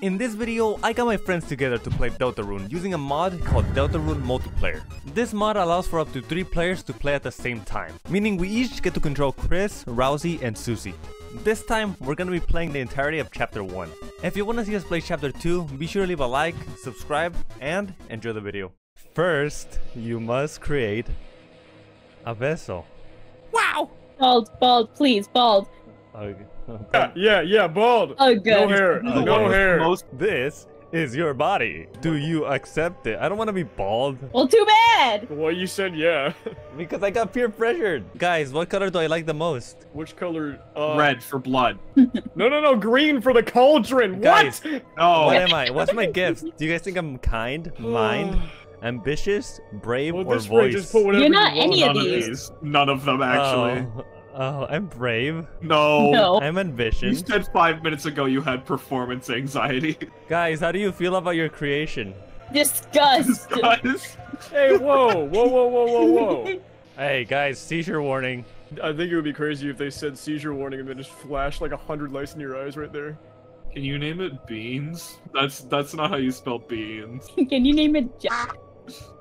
In this video, I got my friends together to play Deltarune using a mod called Deltarune Multiplayer. This mod allows for up to 3 players to play at the same time, meaning we each get to control Kris, Ralsei, and Susie. This time, we're gonna be playing the entirety of Chapter 1. If you wanna see us play Chapter 2, be sure to leave a like, subscribe, and enjoy the video. First, you must create a vessel. Wow! Bald, bald, please, bald. Okay. Yeah, yeah, yeah, bald. Oh, No good. hair. Oh, No hair. Most This is your body. Do you accept it? I don't want to be bald Well, too bad. Well, you said yeah. because I got peer pressured. Guys, what color do I like the most? Which color? Uh, red for blood. No, no, no. Green for the cauldron. Guys. What? No. What am I? What's my gift? Do you guys think I'm kind, mind, ambitious, brave, Well, or voice? just put You're not you any of of these. these. None of them actually. Oh, oh, I'm brave. No. No. I'm ambitious. You said five minutes ago you had performance anxiety. Guys, how do you feel about your creation? Disgust. Guys. Hey, whoa, whoa, whoa, whoa, whoa, whoa. Hey, guys, seizure warning. I think it would be crazy if they said seizure warning and then just flashed like a hundred lights in your eyes right there. Can you name it beans? That's that's not how you spell beans. Can you name it Jack?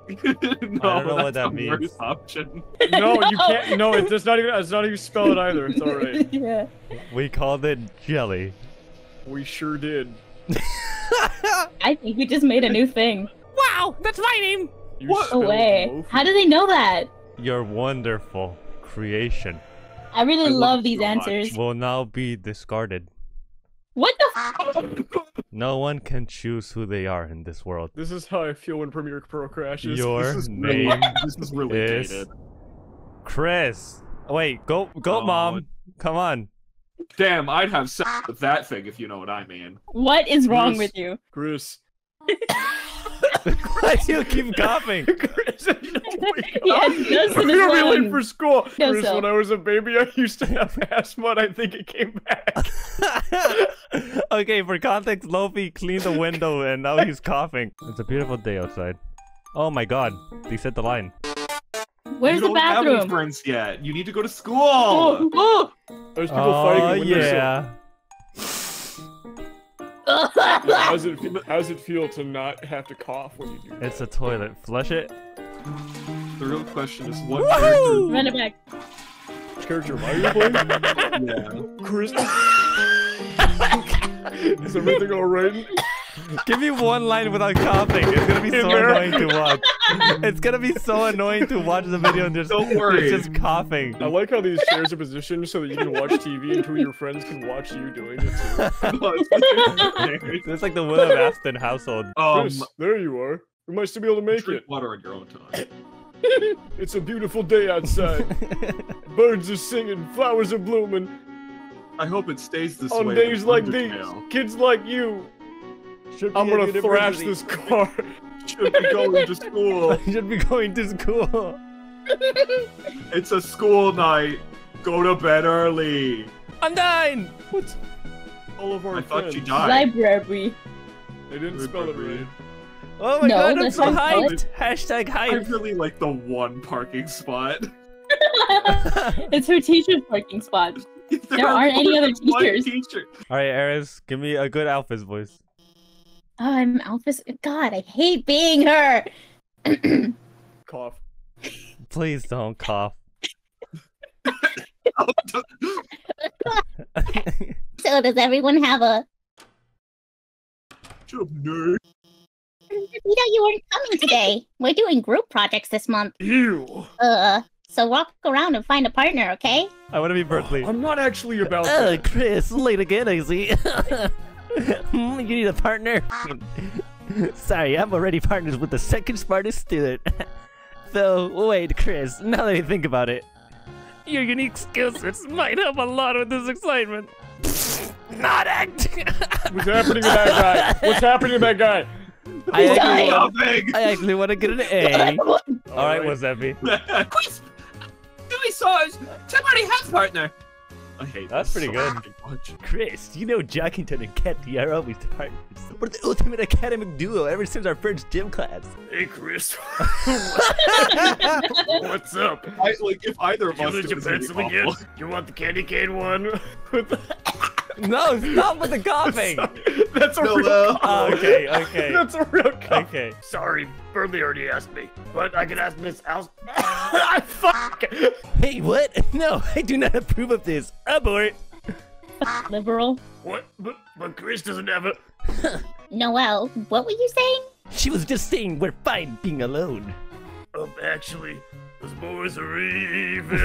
no, know what that means. worst option. No, you can't. No, it's just not even. It's not even spell it either. It's all right. yeah. We called it jelly. We sure did. I think we just made a new thing. Wow, that's my name. You What? away? loaf. How do they know that? Your wonderful creation I really I love love these so much. answers. will now be discarded. What the uh, f- No one can choose who they are in this world. This is how I feel when Premiere Pro crashes. Your This is really, name this is really is- dated. Kris. Wait, go, go, Oh. mom. Come on. Damn, I'd have sex with uh, that thing if you know what I mean. What is wrong Bruce. with you? Kris. Why do you keep coughing? Kris, I don't wake up. Yes, yes, I'm it is gonna be late for school. Go Kris, so. when I was a baby, I used to have asthma, and I think it came back. okay, for context, Loaffy cleaned the window and now he's coughing. It's a beautiful day outside. Oh my god, they said the line. Where's you the don't have any bathroom? friends yet. You need to go to school. Oh, oh. There's people Oh fighting a windowsill. Yeah. How's it, fe- how's it feel to not have to cough when you do that? It's a toilet. Flush it. The real question is what Woohoo! Run it back. Which character am I playing? Yeah. Kris. is everything alright? Give me one line without coughing. It's gonna be so annoying to watch. It's gonna be so annoying to watch the video and just Don't worry. it's just coughing. I like how these chairs are positioned so that you can watch TV and two of your friends can watch you doing it too. It's- It's like the Will Aston household. um, Kris, there you are. We might still be able to make drink it. water on your own time. It's a beautiful day outside. Birds are singing, flowers are blooming. I hope it stays this On way. days like these, kids like you, Should I'm gonna thrash this car. should be going to school. I should be going to school. It's a school night. Go to bed early. I'm dying. What? All of our I thought friends. you died. Library. They didn't spell it right. Oh my No, god, I'm so hyped. Hashtag I hype. really like the one parking spot. it's her teacher's parking spot. There aren't any other teachers. teacher. All right, Eris, give me a good Alphys voice. Oh, I'm Alphys. God, I hate being her. Cough. Please don't cough. So does everyone have a? Shut up, nerd. You know you weren't coming today. We're doing group projects this month. Ew. Uh, so walk around and find a partner, okay? I want to be Berkeley. I'm not actually about that. Kris, late again, I see. Hmm, you need a partner? Sorry, I'm already partners with the second smartest student. so, wait, Kris, now that I think about it, your unique skill sets might help a lot with this excitement. Not acting. What's happening to that guy? What's happening to that guy? I actually, dying. want, Nothing. I actually want to get an A. All right, what's that be? Quiz! Doing so, somebody has partner. I hate That's pretty so good. much. Kris, you know Jockington and Cat are always partners. We're the ultimate academic duo ever since our first gym class. Hey, Kris. What's up? I, like if either of us do you this, it'd pencil again? You want the candy cane one? With the- No, stop with the coughing. That's a real. Noelle. Oh, okay, okay. That's a real. cough. Okay. Sorry, Berdly already asked me, but I can ask Miss House. Fuck. Hey, what? No, I do not approve of this. Abort. Liberal. What? But but Kris doesn't have a. Noelle, what were you saying? She was just saying we're fine being alone. Um, actually, those boys are evil.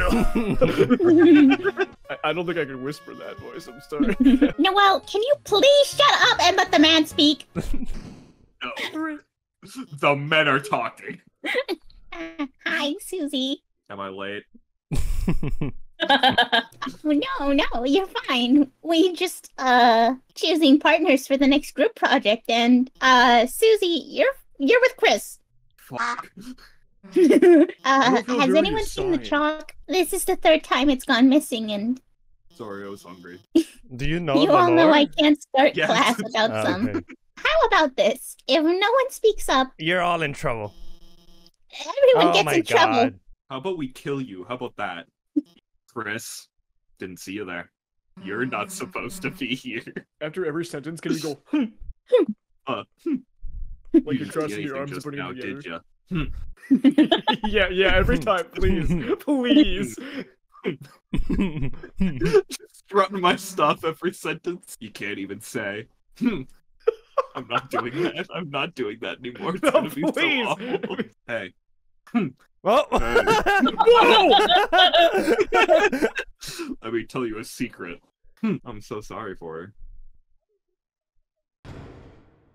I, I don't think I can whisper that voice. I'm sorry. Noelle, can you please shut up and let the man speak? No. The men are talking. Uh, hi, Susie. Am I late? No, no, you're fine. We just uh choosing partners for the next group project, and uh, Susie, you're you're with Kris. Fuck. uh, has anyone seen the chalk? This is the third time it's gone missing, and Sorry, I was hungry. Do you know you the all know? I can't start Yes. class without Oh, some. okay. How about this? If no one speaks up, You're all in trouble. everyone oh gets my in trouble. god. How about we kill you? How about that? Kris, didn't see you there. You're not supposed to be here. After every sentence, can you go? Uh, hmm. Like you you're didn't crossing your arms and just putting now, them did together. ya? Hmm. yeah, yeah. Every time, please, please. Strutting my stuff every sentence. You can't even say. Hmm. Hmm. I'm not doing that. I'm not doing that anymore. It's No, gonna be please. so awful. Hey. oh. Let me tell you a secret. Hmm, I'm so sorry for her.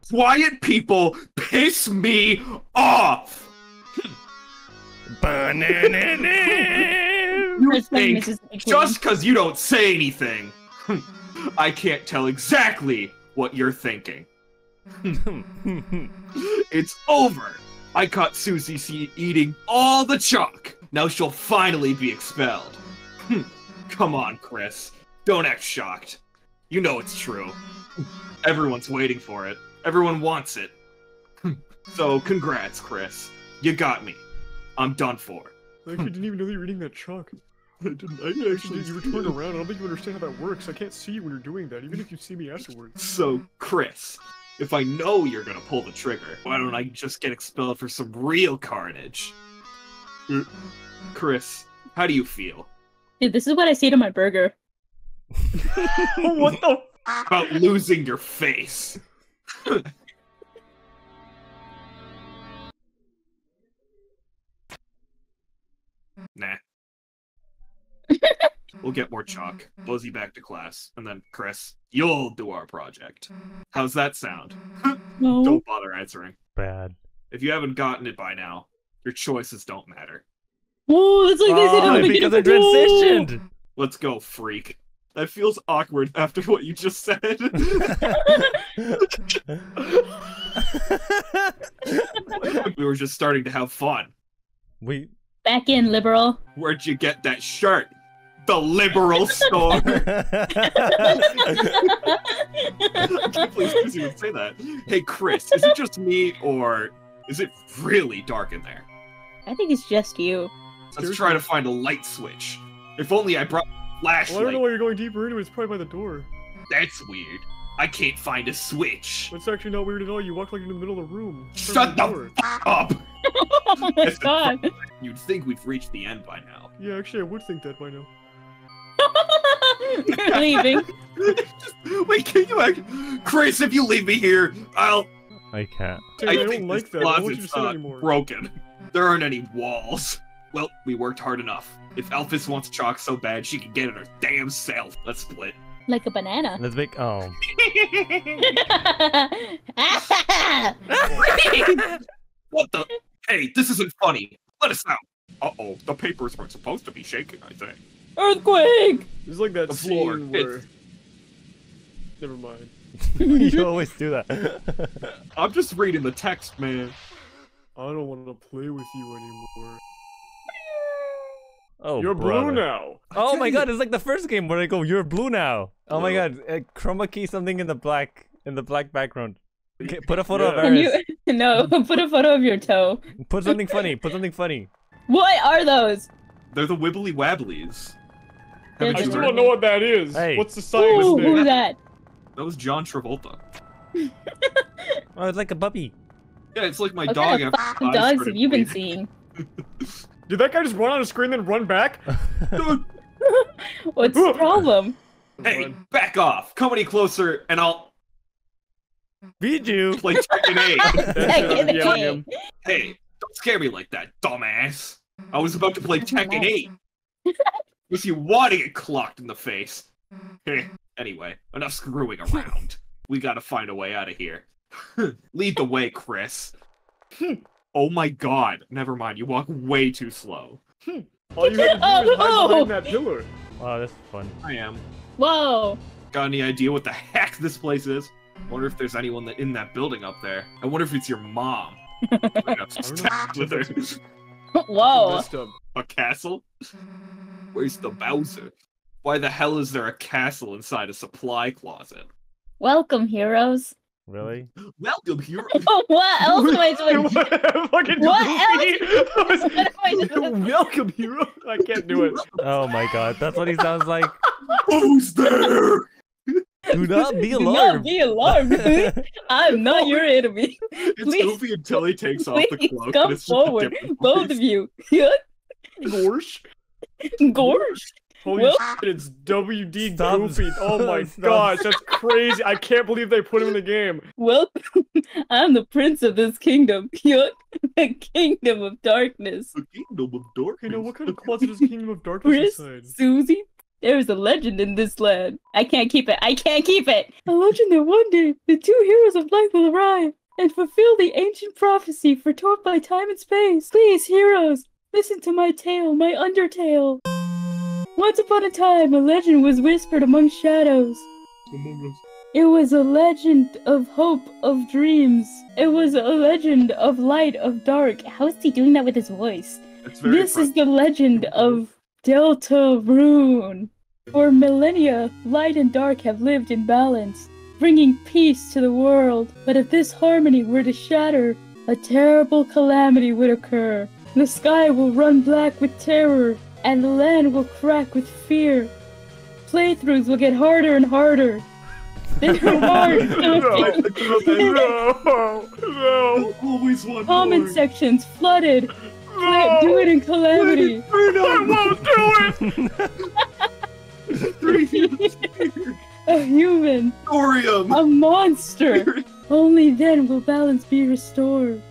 Quiet people piss me off. You First time think Mrs. Just because you don't say anything, I can't tell exactly what you're thinking. It's over. I caught Susie C- eating all the chalk. Now she'll finally be expelled. Hmm. Come on, Kris. Don't act shocked. You know it's true. Everyone's waiting for it. Everyone wants it. So, congrats, Kris. You got me. I'm done for. I actually didn't even know you were eating that chalk. I didn't. I Actually, you were turned around. I don't think you understand how that works. I can't see you when you're doing that, even if you see me afterwards. So, Kris, if I know you're gonna pull the trigger, why don't I just get expelled for some real carnage? Kris, how do you feel Dude, this is what I say to my burger. what the? about losing your face? nah. We'll get more chalk. Mm-hmm. Buzzy back to class, and then Kris, you'll do our project. How's that sound? Mm-hmm. No. Don't bother answering. Bad. If you haven't gotten it by now, your choices don't matter. Oh, that's like they said Oh, at the because I beginning. transitioned. Let's go, freak. That feels awkward after what you just said. we were just starting to have fun. we. Back in, liberal. Where'd you get that shirt? The liberal store. I can't believe Susie would say that. Hey, Kris, is it just me, or is it really dark in there? I think it's just you. Let's try to find a light switch. If only I brought a Well, I don't know why you're going deeper into it. It's probably by the door. That's weird. I can't find a switch. That's actually not weird at all. You walked like in the middle of the room. Shut by the f- up! oh my It's god. You'd think we've reached the end by now. Yeah, actually, I would think that by now. You're leaving. Wait, can you act? Kris, if you leave me here, I'll. I can't. Dude, I, I don't think like this that. I don't want you to closet's uh, broken. There aren't any walls. Well, we worked hard enough. If Alphys wants chalk so bad, she can get it her damn self. Let's split. like a banana. Let's make. Oh. what the? Hey, this isn't funny. Let us out. Uh oh, the papers weren't supposed to be shaking, I think. Earthquake! It's like that The floor, scene where. Never mind. you always do that. I'm just reading the text, man. I don't want to play with you anymore. oh, You're brother. blue now. Oh my god, it's like the first game where I go, "You're blue now." Oh my god, uh, chroma key something in the black in the black background. Okay, put a photo Yeah. of Can Eris. you no, put a photo of your toe. Put something funny. Put something funny. What are those? They're the wibbly wabblies. There's I a still don't know what that is. Hey. What's the sign Ooh, there? who's that? That was John Travolta. Oh, it's like a puppy. Yeah, it's like my What dog. kind of fucking dogs have you been seeing? Did that guy just run on a screen then run back? What's the problem? Hey, back off! Come any closer, and I'll Beat you. play Tekken 8. Tekken Yeah, eight. hey, don't scare me like that, dumbass. I was about to play Tekken 8. Was you want to get clocked in the face? Heh. anyway, enough screwing around. We gotta find a way out of here. Lead the way, Kris. oh my god. Never mind, you walk way too slow. All you had to do Oh, is hide oh, no. behind that pillar. Wow, that's fun. I am. Whoa. Got any idea what the heck this place is? Wonder if there's anyone that in that building up there. I wonder if it's your mom. Right up stabbed with her. Whoa. A castle? Where's the Bowser? Why the hell is there a castle inside a supply closet? Welcome, heroes. Really? Welcome heroes. what else am I doing? Fucking What goofy. What am I doing? Welcome, hero. I can't do it. Oh my god, that's what he sounds like. Who's there? Do not be alarmed. Do not be alarmed. I'm not your enemy. Please, it's Please- Goofy until he takes off the Please cloak. come it's just a forward, both of you. Yeah, Gorsh. Gorge. Holy Well- shit, it's WD Stop. Goofy. Oh my Stop. gosh, that's crazy. I can't believe they put him in the game. Welcome. I'm the prince of this kingdom. Yeah, the kingdom of darkness. The kingdom of darkness. Okay, now what kind of closet is Kingdom of Darkness Kris, inside? Susie, there's a legend in this land. I can't keep it. I can't keep it. A legend that one day the two heroes of light will arrive and fulfill the ancient prophecy foretold by time and space. Please, heroes, listen to my tale, my undertale. Once upon a time, a legend was whispered among shadows. It was a legend of hope, of dreams. It was a legend of light, of dark. How is he doing that with his voice? This is the legend of Deltarune. For millennia, light and dark have lived in balance, bringing peace to the world. But if this harmony were to shatter, a terrible calamity would occur. The sky will run black with terror, and the land will crack with fear. Playthroughs will get harder and harder. They are hard. no, no, no, always one Comment sections flooded. Play- do it in calamity. I won't do it. a human, Thorium. a monster. Only then will balance be restored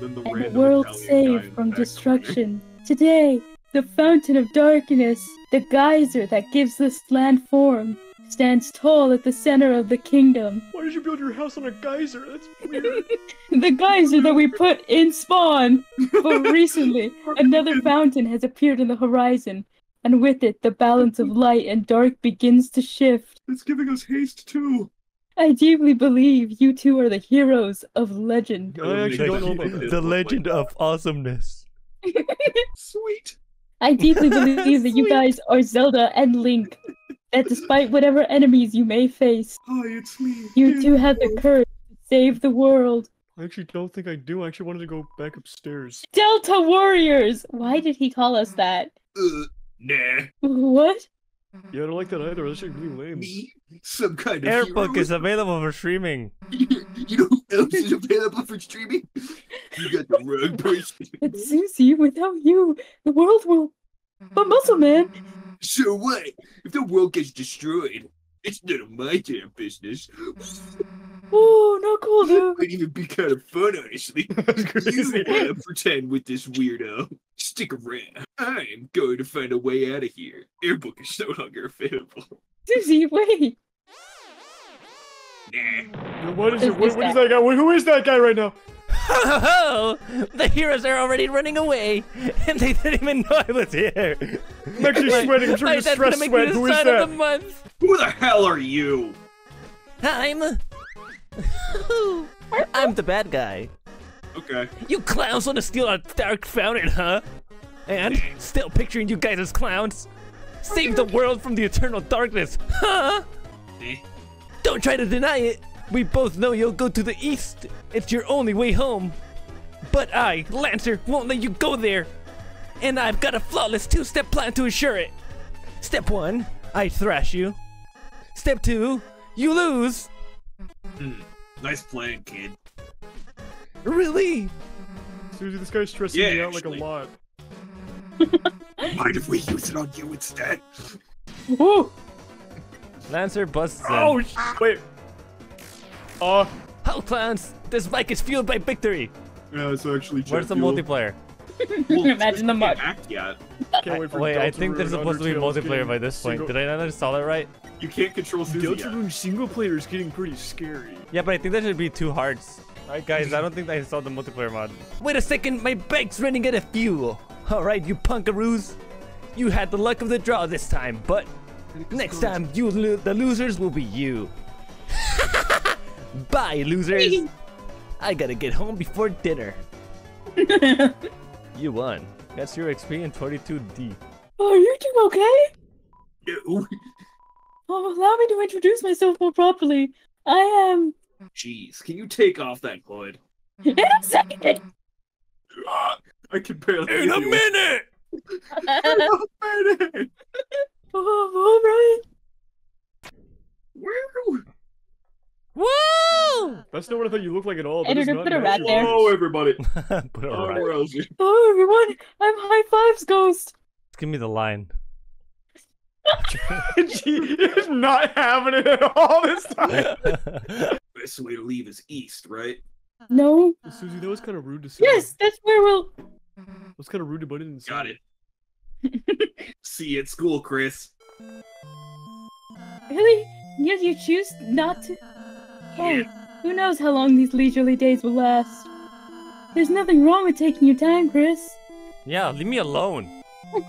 And then the, and random world Italian saved from the back corner. destruction. Today, the fountain of darkness, the geyser that gives this land form, stands tall at the center of the kingdom. Why did you build your house on a geyser? That's weird. the geyser that we put in spawn. But recently, another fountain has appeared in the horizon, and with it, the balance of light and dark begins to shift. It's giving us haste too. I deeply believe you two are the heroes of legend. I actually don't know about that. The legend of awesomeness. Sweet. I deeply believe that you guys are Zelda and Link. That despite whatever enemies you may face, Hi, it's me. you two have the courage to save the world. I actually don't think I do. I actually wanted to go back upstairs. Delta Warriors! Why did he call us that? Uh, nah. What? Yeah, I don't like that either. That's actually really lame. Me? Some kind of Airbook hero? is available for streaming. you know who else is available for streaming? You got the wrong person. But Susie, without you, the world will. But Muscle Man, So what? If the world gets destroyed, it's none of my damn business. oh, not cool, dude. Might even be kind of fun, honestly. That's You crazy. wanna pretend with this weirdo? Stick around. I'm going to find a way out of here. Airbook is no longer available. Susie, wait. Nah. What is Is it? What, what is that guy? Who is that guy right now? Ho ho ho! The heroes are already running away, and they didn't even know I was here. I'm actually sweating. I'm sure Like, you're that's stress make sweat. the Who is son of that? the month. Who the hell are you? I'm. I'm the bad guy. Okay. You clowns want to steal our dark fountain, huh? And still picturing you guys as clowns. Save the world from the eternal darkness, huh? Eh? Don't try to deny it. We both know you'll go to the east. It's your only way home. But I, Lancer, won't let you go there. And I've got a flawless two-step plan to assure it. Step one, I thrash you. Step two, you lose. Hmm. Nice plan, kid. Really? Susie, this guy's stressing Yeah, me out like a lot. Mind if we use it on you instead? Ooh. Lancer busts in. Oh, sh- wait. Uh, Hell clowns, this bike is fueled by victory. Yeah, it's actually. Where's the multiplayer? Imagine the mud. Act yet. can't I- wait for wait, I think there's supposed to be multiplayer by this point. Did I not install it right? You can't control Susie yet. Deltarune single player is getting pretty scary. Yeah, but I think there should be two hearts. Alright guys, I don't think I installed the multiplayer mod. Wait a second, my bike's running out of fuel. Alright, you punkaroos. You had the luck of the draw this time, but next time you lo- the losers will be you. Bye, losers. I gotta get home before dinner. You won. That's your XP in 22D. Are you two okay? No. Oh, allow me to introduce myself more properly. I am. Jeez, can you take off that hood? In a second. Ah. I can barely. In a hear you. minute! In a minute. Oh, oh Woo! Woo! That's not what I thought you looked like at all. That Editor, is not put a rat there. Hello, everybody. Put it Oh, right. Ralsei. Oh, everyone. I'm High Fives Ghost. Give me the line. she is not having it at all this time. Best way to leave is east, right? No. Susie, that was kind of rude to say. Yes, that's where we'll. That was kind of rude about it? in and. Got it. See you at school, Kris. Really? Yet you choose not to? Hey, who knows how long these leisurely days will last? There's nothing wrong with taking your time, Kris. yeah, leave me alone.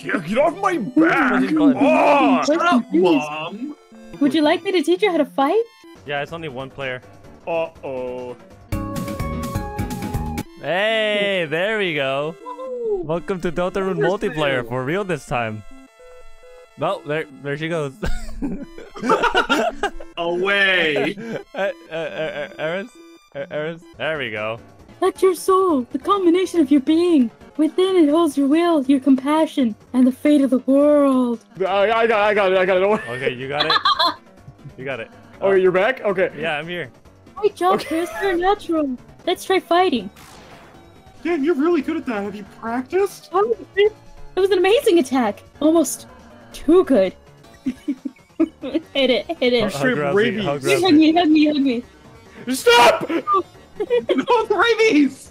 Yeah, get off my back! Pushing buttons. Oh! Shut up, mom. Would you like me to teach you how to fight? Yeah, it's only one player. Uh oh. Hey, there we go. Welcome to Deltarune multiplayer for real this time. No, there, there she goes. Away. uh, uh, uh, Eris, Uh, Eris, there we go. Let your soul, the culmination of your being. Within it holds your will, your compassion, and the fate of the world. I, I got, I got it, I got it. Don't. Okay, you got it. You got it. Oh, you're back? Okay. Yeah, I'm here. Great job, Kris. You're natural. Let's try fighting. Dan, you're really good at that. Have you practiced? Oh, It was an amazing attack. Almost too good. hit it, hit it. Hug straight Ralsei, rabies. hug Hug me, hug me, hug me. Stop! no, rabies.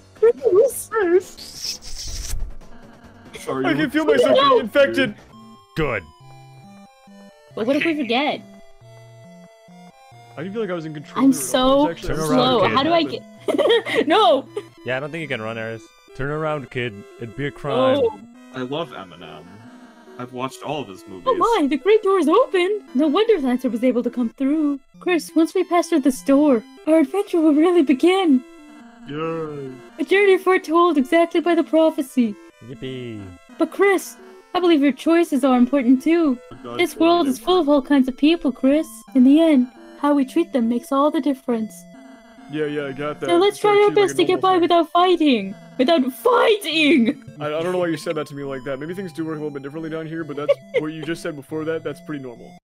Sorry. I can feel myself being infected. Good. But what if we forget? I didn't feel like I was in control. I'm there at all. so It was actually- Turn around, slow. How do I get? no. Yeah, I don't think you can run, Eris. Turn around, kid. It'd be a crime. Oh, I love Eminem. I've watched all of his movies. oh my! The great door is open. No wonder Lancer was able to come through. Kris, once we pass through this door, our adventure will really begin. Yay. A journey foretold exactly by the prophecy. Yippee. But Kris, I believe your choices are important too. This world is full of all kinds of people, Kris. In the end, how we treat them makes all the difference. Yeah, yeah, I got that. So let's try our treating like best to get by normal without fighting. Without fighting! I, I don't know why you said that to me like that. Maybe things do work a little bit differently down here, but that's what you just said before that. That's pretty normal.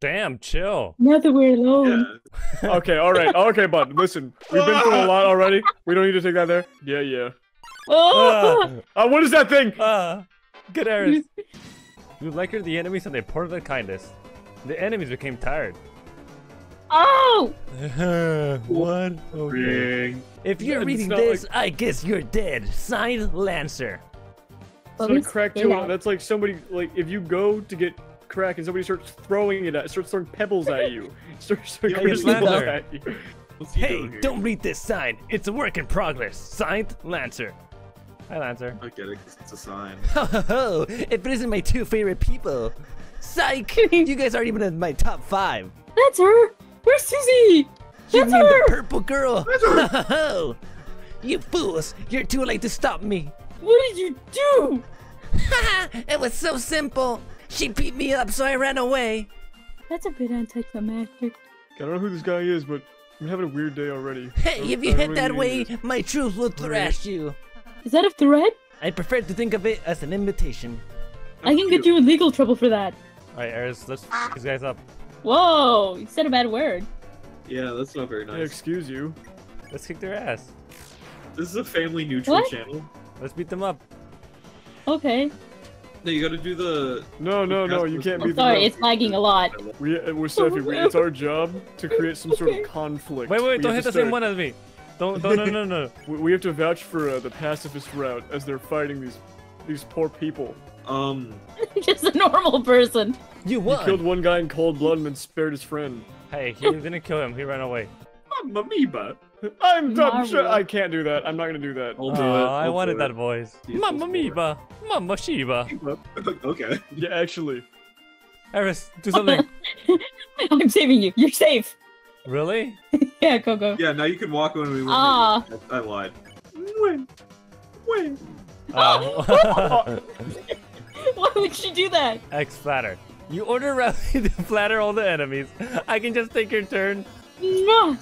Damn, chill. Now that we're alone. Yeah. Okay, all right, okay, bud. Listen, we've been through a lot already. We don't need to take that there. Yeah, yeah. Oh! Ah, Uh, what is that thing? ah, good Eris. you likened the enemies and they poured their kindness. The enemies became tired. Oh! what? Okay. Ring. If you're It's reading not this, I guess you're dead. Signed, Lancer. It's not we crack say to That's like somebody like if you go to get crack and somebody starts throwing it at, starts throwing pebbles at you, starts throwing Yeah, it's pebbles at you. Hey, doing don't read this sign. It's a work in progress. Signed, Lancer. Hi, Lancer. I get it, 'cause it's a sign. Ho ho ho! If it isn't my two favorite people. Psych! you guys aren't even in my top five. That's her! Where's Susie? You That's mean the purple girl? Ho ho ho! You fools! You're too late to stop me. What did you do? it was so simple. She beat me up, so I ran away. That's a bit anticlimactic. I don't know who this guy is, but I'm having a weird day already. Hey, if you don't head that way, this. my truth will thrash you. Is that a threat? I prefer to think of it as an invitation. I can get you in legal trouble for that. Alright, Eris, let's f these guys up. Whoa, you said a bad word. Yeah, that's not very Hey, nice. excuse you. Let's kick their ass. This is a family neutral What? channel. Let's beat them up. Okay. No, you gotta do the. No, no, no, you can't be I'm the sorry, it's lagging a lot. We, uh, we're Sophie. We, it's our job to create some sort of conflict. Wait, wait, We don't hit to the same one as me. Don't, don't, no, no, no. We, we have to vouch for uh, the pacifist route as they're fighting these these poor people. Um. Just a normal person. You He won. killed one guy in cold blood and then spared his friend. Hey, he didn't kill him. He ran away. Amoeba. I'm done. Marvel. Sure, I can't do that. I'm not gonna do that. I'll do Oh, it. I I'll wanted do that it. voice. Mamma let's Miba. Mamma Shiba. okay. Yeah, actually. Eris, do something. I'm saving you. You're safe. really? Yeah, go go. Yeah, now you can walk when we win. Ah. I, I lied. When? When? Oh. Why would she do that? X flatter. You order Rowdy to flatter all the enemies. I can just take your turn. Mwah.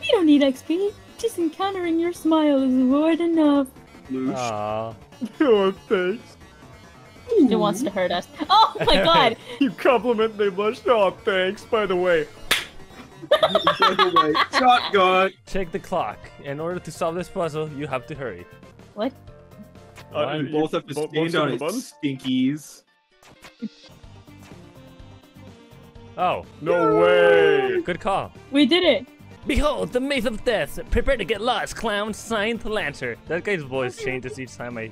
We don't need XP. Just encountering your smile is more than enough. Loosh. Aww. Oh, thanks. It wants to hurt us. Oh my god. You compliment they blush. Oh, thanks. By the way, By the way, Shotgun. Check the clock. In order to solve this puzzle, you have to hurry. What? uh, Fine, you- Both have to bo- both stand on on the button? its stinkies. Oh, No way. good call. We did it. Behold, the Maze of Death. Prepare to get lost, clown, signed, Lancer. That guy's voice changes each time I.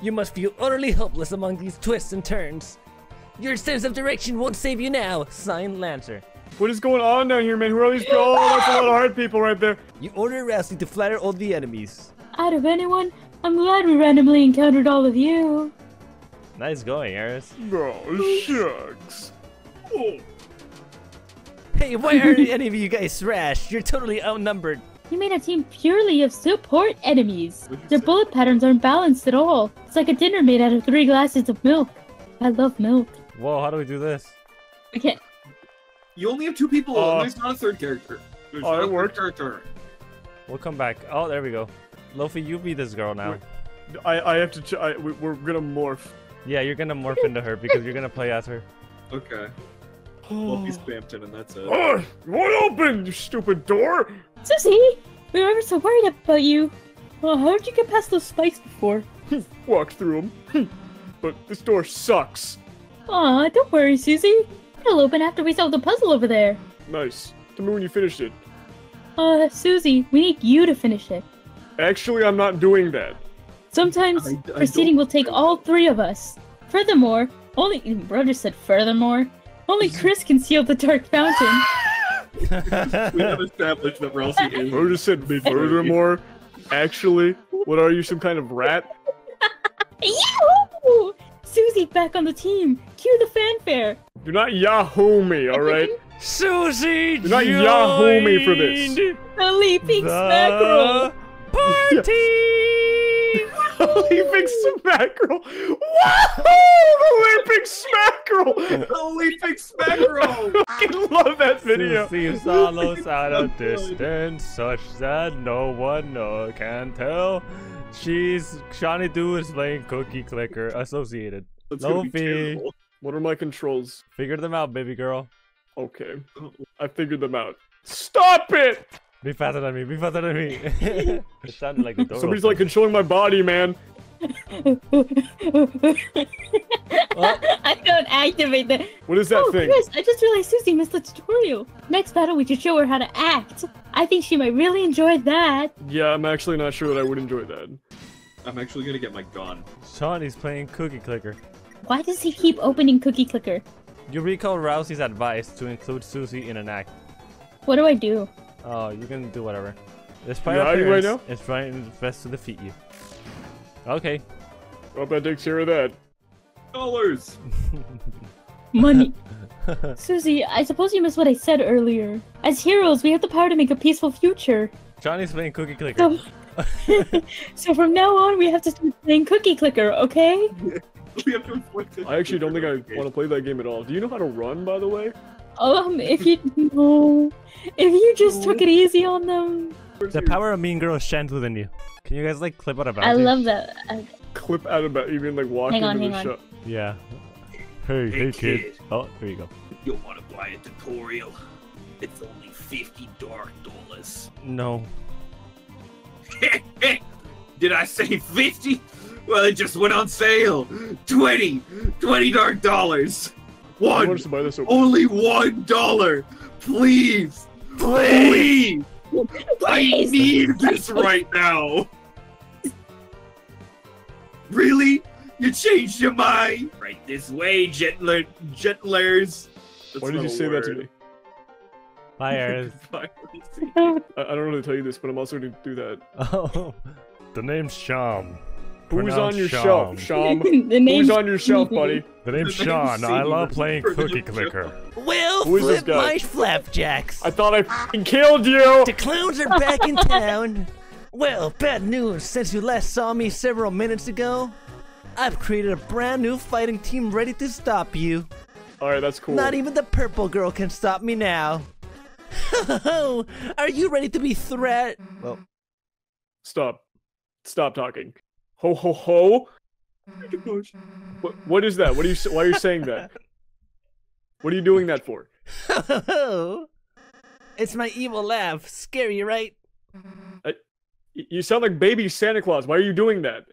You must feel utterly helpless among these twists and turns. Your sense of direction won't save you now, signed, Lancer. What is going on down here, man? Who are these? Oh, that's a lot of hard people right there. You order Ralsei to flatter all the enemies. Out of anyone, I'm glad we randomly encountered all of you. Nice going, Eris. Oh, shucks. Oh, Hey, why aren't any of you guys thrashed? You're totally outnumbered. You made a team purely of support enemies. Their say? bullet patterns aren't balanced at all. It's like a dinner made out of three glasses of milk. I love milk. Whoa, how do we do this? I can't. you only have two people. Uh, There's not a third character. There's oh, not it a third worked. character. We'll come back. Oh, there we go. Loaffy, you be this girl now. I, I have to. Ch- I, we, we're gonna morph. Yeah, you're gonna morph into her because you're gonna play as her. Okay. Well, he's Bampton, and that's it. Oh, won't open, you stupid door. Susie, we were ever so worried about you. Oh, how did you get past those spikes before? Walk through them. but this door sucks. Aw, don't worry, Susie. It'll open after we solve the puzzle over there. Nice. Tell me when you finished it. Uh, Susie, we need you to finish it. Actually, I'm not doing that. Sometimes I- I proceeding don't will take all three of us. Furthermore, only bro just said furthermore. Only Chris can seal the dark fountain. We have established that Ralsei is. Bro just said furthermore. Actually, what are you, some kind of rat? Yahoo! Susie back on the team. Cue the fanfare. Do not Yahoo me, alright? Susie Do not Yahoo me for this. joined The leaping the smackerel. Party! Leaping smackerel! Wahoo! The leaping smackerel! Holy big smackerel! I love that video. Susie follows at a distance, such that no one know, can tell. She's Shawnee Do is playing Cookie Clicker Associated. That's gonna be What are my controls? Figure them out, baby girl. Okay, I figured them out. Stop it! Be faster than me. Be faster than me. it sounded like the door. Somebody's like controlling my body, man. I don't activate that. What is that oh, thing? Kris, I just realized Susie missed the tutorial. Next battle, we should show her how to act. I think she might really enjoy that. Yeah, I'm actually not sure that I would enjoy that. I'm actually gonna get my gun. Shawnee's playing Cookie Clicker. Why does he keep opening Cookie Clicker? You recall Ralsei's advice to include Susie in an act. What do I do? Oh, you can do whatever. Despite You hiding right appearance, now? it's trying its best to defeat you. Okay. Hope that takes care of that. Dollars. Money. Susie, I suppose you missed what I said earlier. As heroes, we have the power to make a peaceful future. Johnny's playing Cookie Clicker. So, so from now on, we have to start playing Cookie Clicker, okay? We have to inflict. I actually don't think I want to play that game at all. Do you know how to run, by the way? Um, if you no, if you just took it easy on them, The power of Mean Girl shines within you. Can you guys like clip out a bounty? I love that. I, clip out about you mean like walk Hang into hang the shop. Yeah. Hey, hey, Hey, kid. kid. Oh, there you go. You want to buy a tutorial? It's only 50 dark dollars. No. Did I say 50? Well, it just went on sale. 20! 20 dark dollars! I want One! us to buy this. Over. Only one dollar! Please! Please! I need this right now! Really? You changed your mind? Right this way, gentler, gentlers. That's Why did you a say that to me? Bye, Eris. Finally. I, I don't know how to tell you this, but I'm also going to do that. oh. The name's Sham. Who's on your Sham. shelf, Sham? the name's Who's on your shelf, buddy? The name's The name's Sean. I love playing Cookie. Clicker. Well, Who is flip my flapjacks. I thought I f***ing killed you! The clowns are back in town. Well, bad news. Since you last saw me several minutes ago, I've created a brand new fighting team ready to stop you. Alright, that's cool. Not even the purple girl can stop me now. are you ready to be threat? Well, Stop. Stop talking. Ho ho ho! What, what is that? What are you? Why are you saying that? What are you doing that for? it's my evil laugh. Scary, right? Y- You sound like baby Santa Claus. Why are you doing that?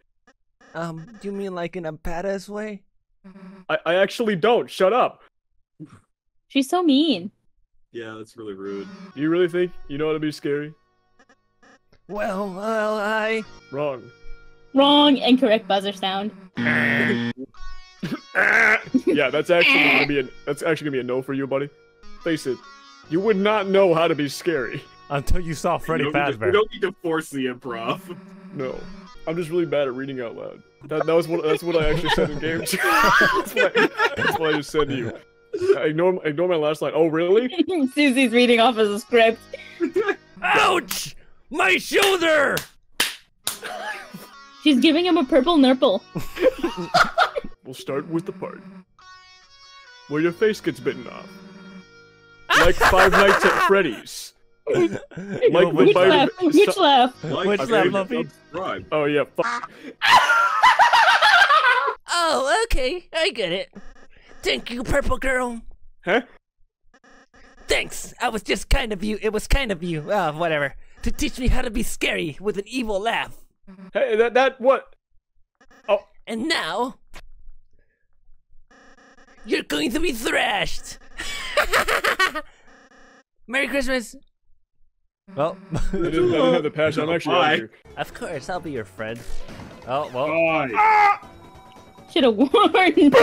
Um, do you mean like in a badass way? I, I actually don't. Shut up. She's so mean. Yeah, that's really rude. Do you really think you know how to be scary? Well, well, I. Wrong. Wrong. Incorrect buzzer sound. yeah, that's actually gonna be a that's actually gonna be a no for you, buddy. Face it, you would not know how to be scary. Until you saw Freddy you, don't to, you don't need to force the improv. No, I'm just really bad at reading out loud. That, that was what that's what I actually said in game. that's, what I, that's what I just said to you. I ignore ignore my last line. Oh really? Susie's reading off as a script. Ouch! My shoulder! She's giving him a purple nurple. We'll start with the part where your face gets bitten off, ah! like Five Nights at Freddy's. Like Well, Which bite laugh? of- Which laugh? Like, Which okay, lab, Luffy? Oh yeah, fuck. Oh, okay, I get it. Thank you, purple girl. Huh? Thanks. I was just kind of you. It was kind of you. Oh, whatever. To teach me how to be scary with an evil laugh. Hey, that that what? Oh. And now, you're going to be thrashed. Merry Christmas. Well, I didn't, I didn't have the passion. I'm actually out Bye. of here. Of course, I'll be your friend. oh well. Bye. Should have warned.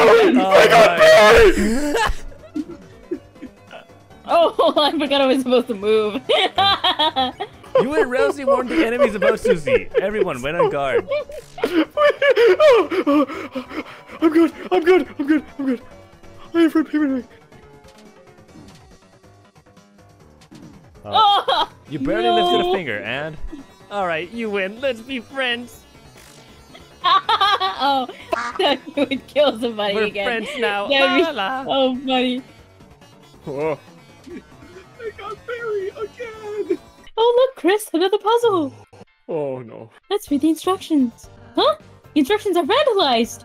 Oh, oh, I forgot I was supposed to move. You and Ralsei warned the enemies about Susie. Everyone went on guard. Oh, I'm good. I'm good. I'm good. I'm good. I am from Pimmy. oh, You barely lifted a finger, and All right, you win. Let's be friends. oh, that you would kill somebody We're again. friends now. That'd be- La, la. Oh, funny. Oh, I got buried again. Oh, look, Kris, another puzzle. Oh, oh no. Let's read the instructions. Huh? The instructions are vandalized.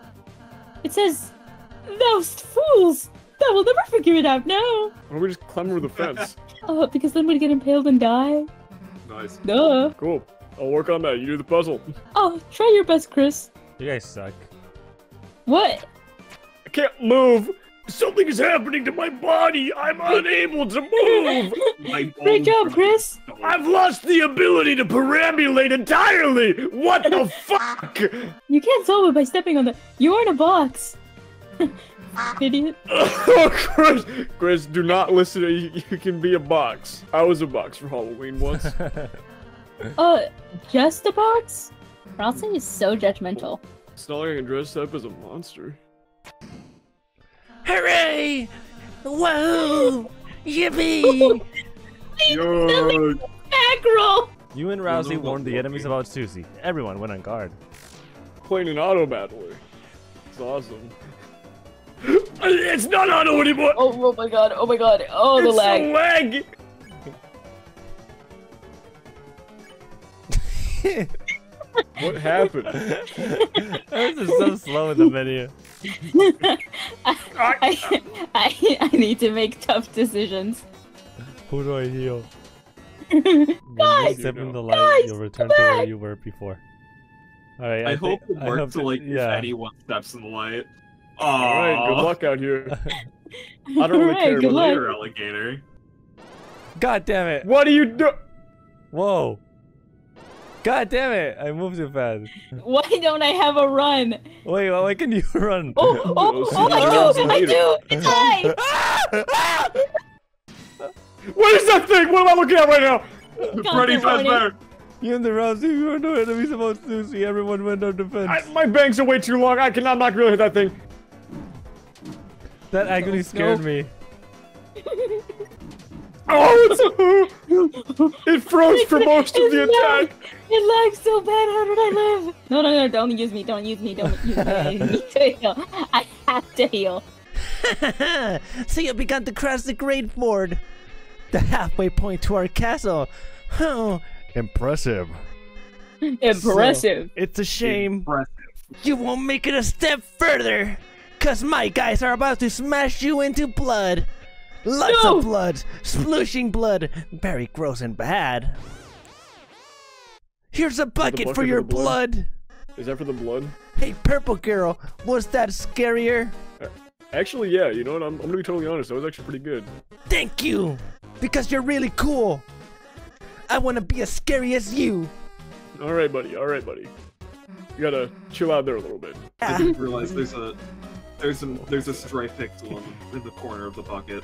It says, "Thou fools! Thou will never figure it out now." Why don't we just climb over the fence? Oh, because then we'd get impaled and die. Nice. Duh. Cool. I'll work on that. You do the puzzle. Oh, try your best, Kris. you guys suck. What? I can't move. Something is happening to my body. I'm unable to move. My Great own job, Kris. I've lost the ability to perambulate entirely. What the fuck? You can't solve it by stepping on the. You're in a box. Idiot. Oh, Kris, Kris, do not listen to you. You can be a box. I was a box for Halloween once. Uh, just a box? Bronson is so judgmental. it's not like I can dress up as a monster. Hooray! Whoa! Yippee! Yo, Mackerel! You and Ralsei warned the enemies about Susie. Everyone went on guard. Playing an auto battler. It's awesome. It's not auto anymore. Oh, oh my god, oh my god, oh the lag. a lag. What happened? This is so slow in the menu. I, I, I, I need to make tough decisions. Who do I heal? Guys, you step You in know. the light, Guys, you'll return come to where you were before. Alright, I, hope think- it I hope works to like yeah. if anyone steps in the light. All right, good luck out here. I don't really Alright, care about luck. Later, alligator. God damn it! What are you doing? Whoa! God damn it! I moved too fast. Why don't I have a run? Wait, why can you run? Oh, oh, oh, I do, I do, it's I. What is that thing? What am I looking at right now? Freddy Fazbear! You and the Ralsei, you are no enemies of Susie. Everyone went on defense. I, my bangs are way too long. I cannot not really hit that thing. That actually scared Nope. me. Oh, it's, it froze for most of the lag. attack. It lags so bad. How did I live? No, no, no! Don't use me! Don't use me! Don't use me! I need to heal. I have to heal. so you've begun to cross the Great Board, the halfway point to our castle. Oh, impressive. Impressive. It's a shame Impressive. you won't make it a step further, cause my guys are about to smash you into blood. Lots No! of blood, splushing blood, very gross and bad. Here's a bucket, bucket for your blood? blood. Is that for the blood? Hey, purple girl, was that scarier? Actually, yeah. You know what? I'm, I'm gonna be totally honest. That was actually pretty good. Thank you, because you're really cool. I want to be as scary as you. All right, buddy. All right, buddy. You gotta chill out there a little bit. Ah. I didn't realize there's a there's a there's a stripe pixel in, in the corner of the bucket.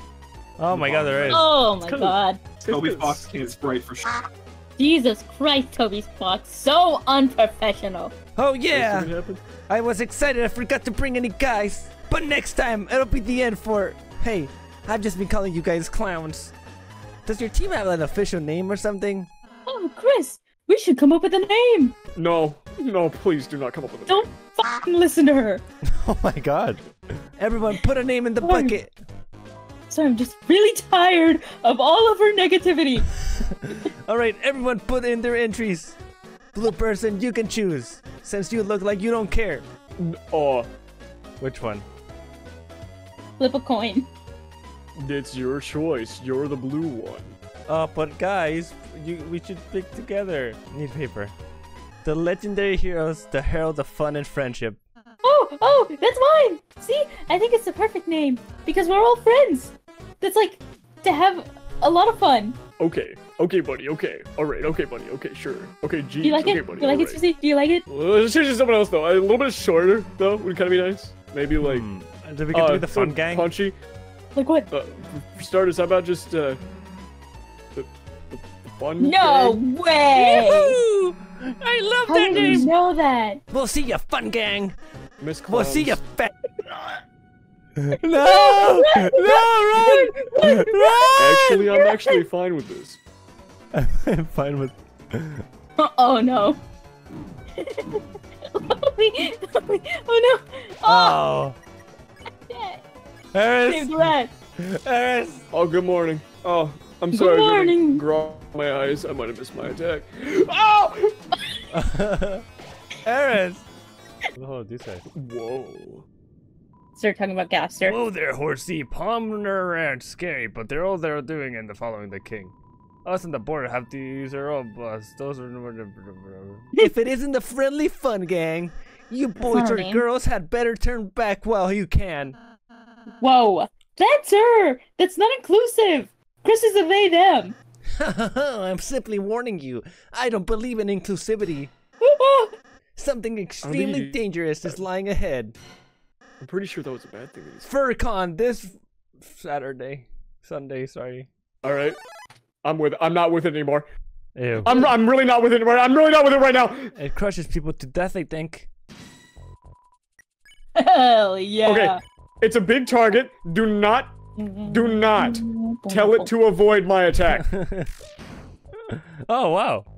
Oh my god, there is. Oh my kinda- god. Toby Fox can't sprite for sure. Jesus Christ, Toby Fox. So unprofessional. Oh yeah, something happen? I was excited. I forgot to bring any guys. But next time, it'll be the end for. Hey, I've just been calling you guys clowns. Does your team have an official name or something? Oh, Kris, we should come up with a name. No, no, please do not come up with it. Don't fucking listen to her. Oh my god. Everyone, put a name in the bucket. So I'm just really tired of all of her negativity. All right, everyone, put in their entries. Blue person, you can choose. Since you look like you don't care. Oh, Which one? Flip a coin. it's your choice. You're the blue one. Oh, but guys, you, we should pick together. Need paper. The legendary heroes, the herald of fun and friendship. Oh, oh, that's mine. See, I think it's the perfect name because we're all friends. That's like to have a lot of fun. Okay, okay, buddy. Okay, all right. Okay, buddy. Okay, sure. Okay, geez. Do you like okay, it? buddy. Do you like it, alright. Susie? Do you like it? Well, Let's change it to someone else though. A little bit shorter though would kind of be nice. Maybe like Hmm. Do we get to uh, be the fun so gang? Punchy. Like what? Uh, for starters, how about just uh, the, the, the fun? No gang? way! Woohoo! I love How that did you name. know that? We'll see ya, fun gang. Miss We'll see ya, Clowns. fat. no! no, run! Run! Actually, I'm actually fine with this. I'm fine with. Oh no. oh no. Ah! Oh, Oh. shit. Eris! Save the rat. Eris! Oh, good morning. Oh, I'm sorry. if you're morning. Grow my eyes. I might have missed my attack. Oh! Eris! Oh, this guy. Whoa. Start talking about Gaster. Whoa there, horsey. Palmer and scary, but they're all they're doing and they're following the king. Us and the border have to use our own bus. Those are. If it isn't the friendly fun gang, you boys or girls had better turn back while you can. Whoa. That's her. That's not inclusive. Kris is a they them. I'm simply warning you. I don't believe in inclusivity. Something extremely dangerous is lying ahead. I'm pretty sure that was a bad thing. that he said. FurCon this Saturday. Sunday, sorry. All right. I'm with. I'm not with it anymore. Ew. I'm. I'm really not with it. Right. I'm really not with it right now. It crushes people to death, I think. Hell yeah. Okay. It's a big target. Do not. Do not tell it to avoid my attack. oh, wow.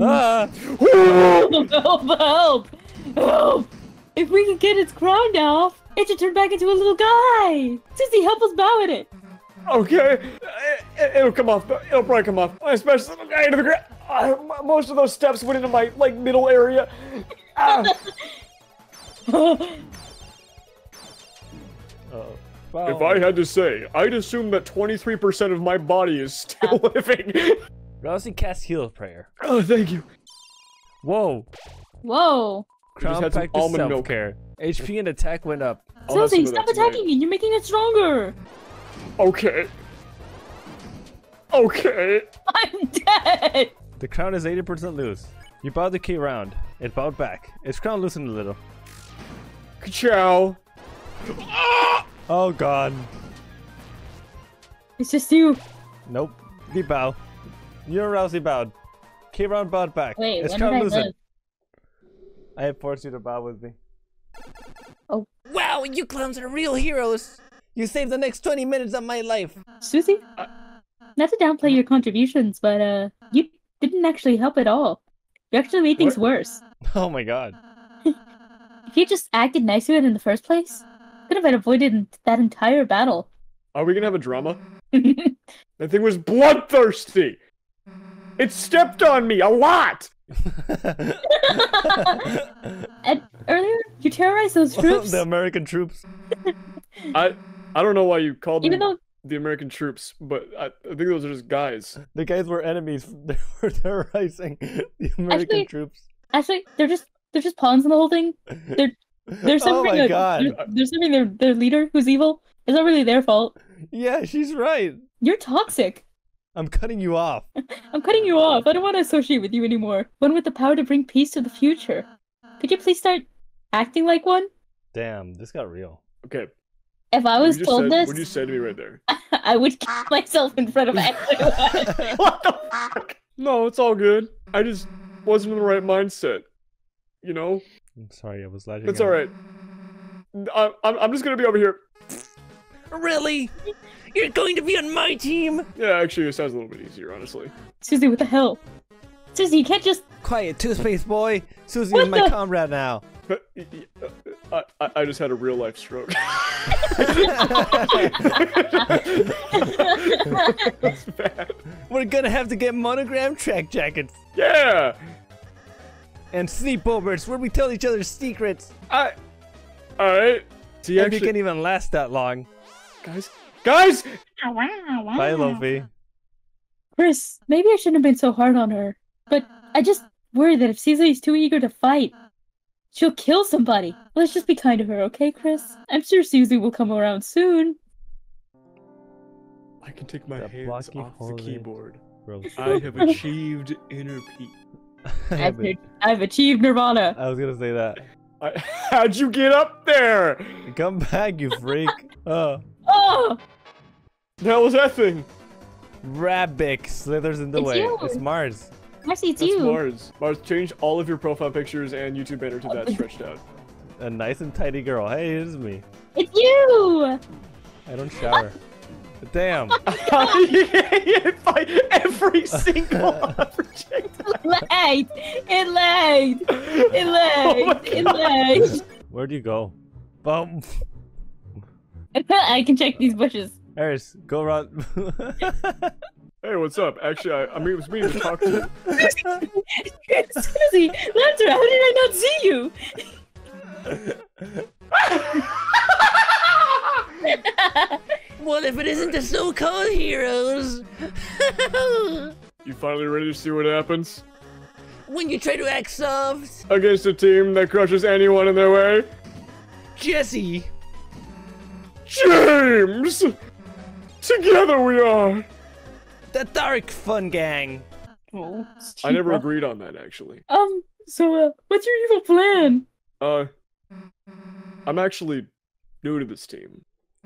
Ah! help, help, help. If we can get its crown off, it should turn back into a little guy. Susie, help us bow at it. Okay. it- it'll come off. It'll probably come off. Especially the guy into the ground. Uh, most of those steps went into my like middle area. Ah. if I had to say, I'd assume that 23% of my body is still living. Ralsei cast heal prayer. oh, thank you. Whoa. Whoa. Crown had some almond milk. self-care. HP and attack went up. I'll have some Susie, of stop attacking me. You're making it stronger. Okay. Okay. I'm dead. The crown is 80% loose. You bowed the K. Round. It bowed back. Its crown loosened a little. Ciao. Ah! Oh god. It's just you. Nope. The bow. You're Ralsei bowed. K. Round bowed back. Wait, its when crown did I loosened. Live? I have forced you to bow with me. Oh. Wow, you clowns are real heroes. You saved the next 20 minutes of my life. Susie? Not to downplay your contributions, but uh, you didn't actually help at all. You actually made things worse. Oh my god. If you just acted nice to it in the first place, could have avoided that entire battle. Are we gonna have a drama? That thing was bloodthirsty. It stepped on me a lot. And earlier, you terrorized those troops, the American troops. I I don't know why you called them though the American troops, but I, I think those are just guys. The guys were enemies. They were terrorizing the American Actually- troops. actually they're just they're just pawns in the whole thing. They're they're oh serving my a, god. They're, they're serving their their leader who's evil. It's not really their fault. Yeah, she's right. You're toxic. I'm cutting you off. I'm cutting you off. I don't want to associate with you anymore. One with the power to bring peace to the future. Could you please start acting like one? Damn, this got real. Okay. If I was told said, this, What you said to me right there? I would kill myself in front of everyone. what the fuck? No, it's all good. I just wasn't in the right mindset. You know, I'm sorry, I was letting it's all right. I, I'm I'm just gonna be over here. Really? You're going to be on my team? Yeah, actually, it sounds a little bit easier, honestly. Susie, what the hell? Susie, you can't just. Quiet, toothpaste boy. Susie What is my the- comrade now. But y- y- uh, I, I I just had a real life stroke. That's bad. We're gonna have to get monogram track jackets Yeah. and sleepovers where we tell each other secrets. I. All right. See, If actually, you can't even last that long. guys, guys. Bye, Loaffy. Kris, maybe I shouldn't have been so hard on her. But I just worry that if Susie's too eager to fight, she'll kill somebody. Let's just be kind to her, okay, Kris? I'm sure Susie will come around soon. I can take my The hands off the keyboard. I have achieved inner peace. I've, I've achieved Nirvana. I was gonna say that. I, how'd you get up there? Come back, you freak. Oh. Oh! The hell was that thing? Rabbick slithers in the It's way. you. It's Mars. Actually, it's That's you. Mars. Mars, change all of your profile pictures and YouTube banner to that stretched out. A nice and tidy girl. Hey, it is me. It's you! I don't shower. Damn. It's like every single project. It lagged! It oh lagged! It lagged! it lagged! Where'd you go? Bum. I can check these bushes. Eris, go run. Hey, what's up? Actually, I, I mean, it was meaning to talk to you. Susie, Lancer, how did I not see you? What if it isn't the so-called heroes? You finally ready to see what happens? when you try to act soft, Against a team that crushes anyone in their way? Jesse. James! Together we are! the Dark Fun Gang. Oh, I never agreed on that, actually. Um, so, uh, what's your evil plan? Uh, I'm actually new to this team.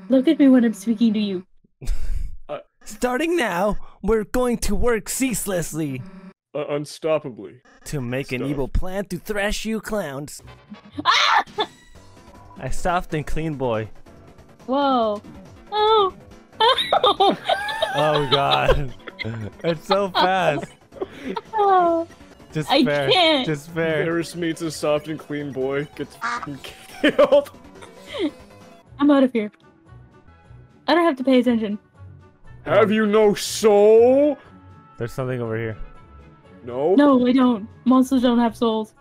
Look at me when I'm speaking to you. Starting now, we're going to work ceaselessly Uh, unstoppably. to make an evil plan to thrash you clowns. I soft and clean boy. Whoa. Oh. Oh. God. it's so fast. oh. Just I fair. can't. Just fair. Eris meets a soft and clean boy, gets f***ing ah. killed. I'm out of here. I don't have to pay attention. Have you no soul? There's something over here. No? No, I don't. Monsters don't have souls.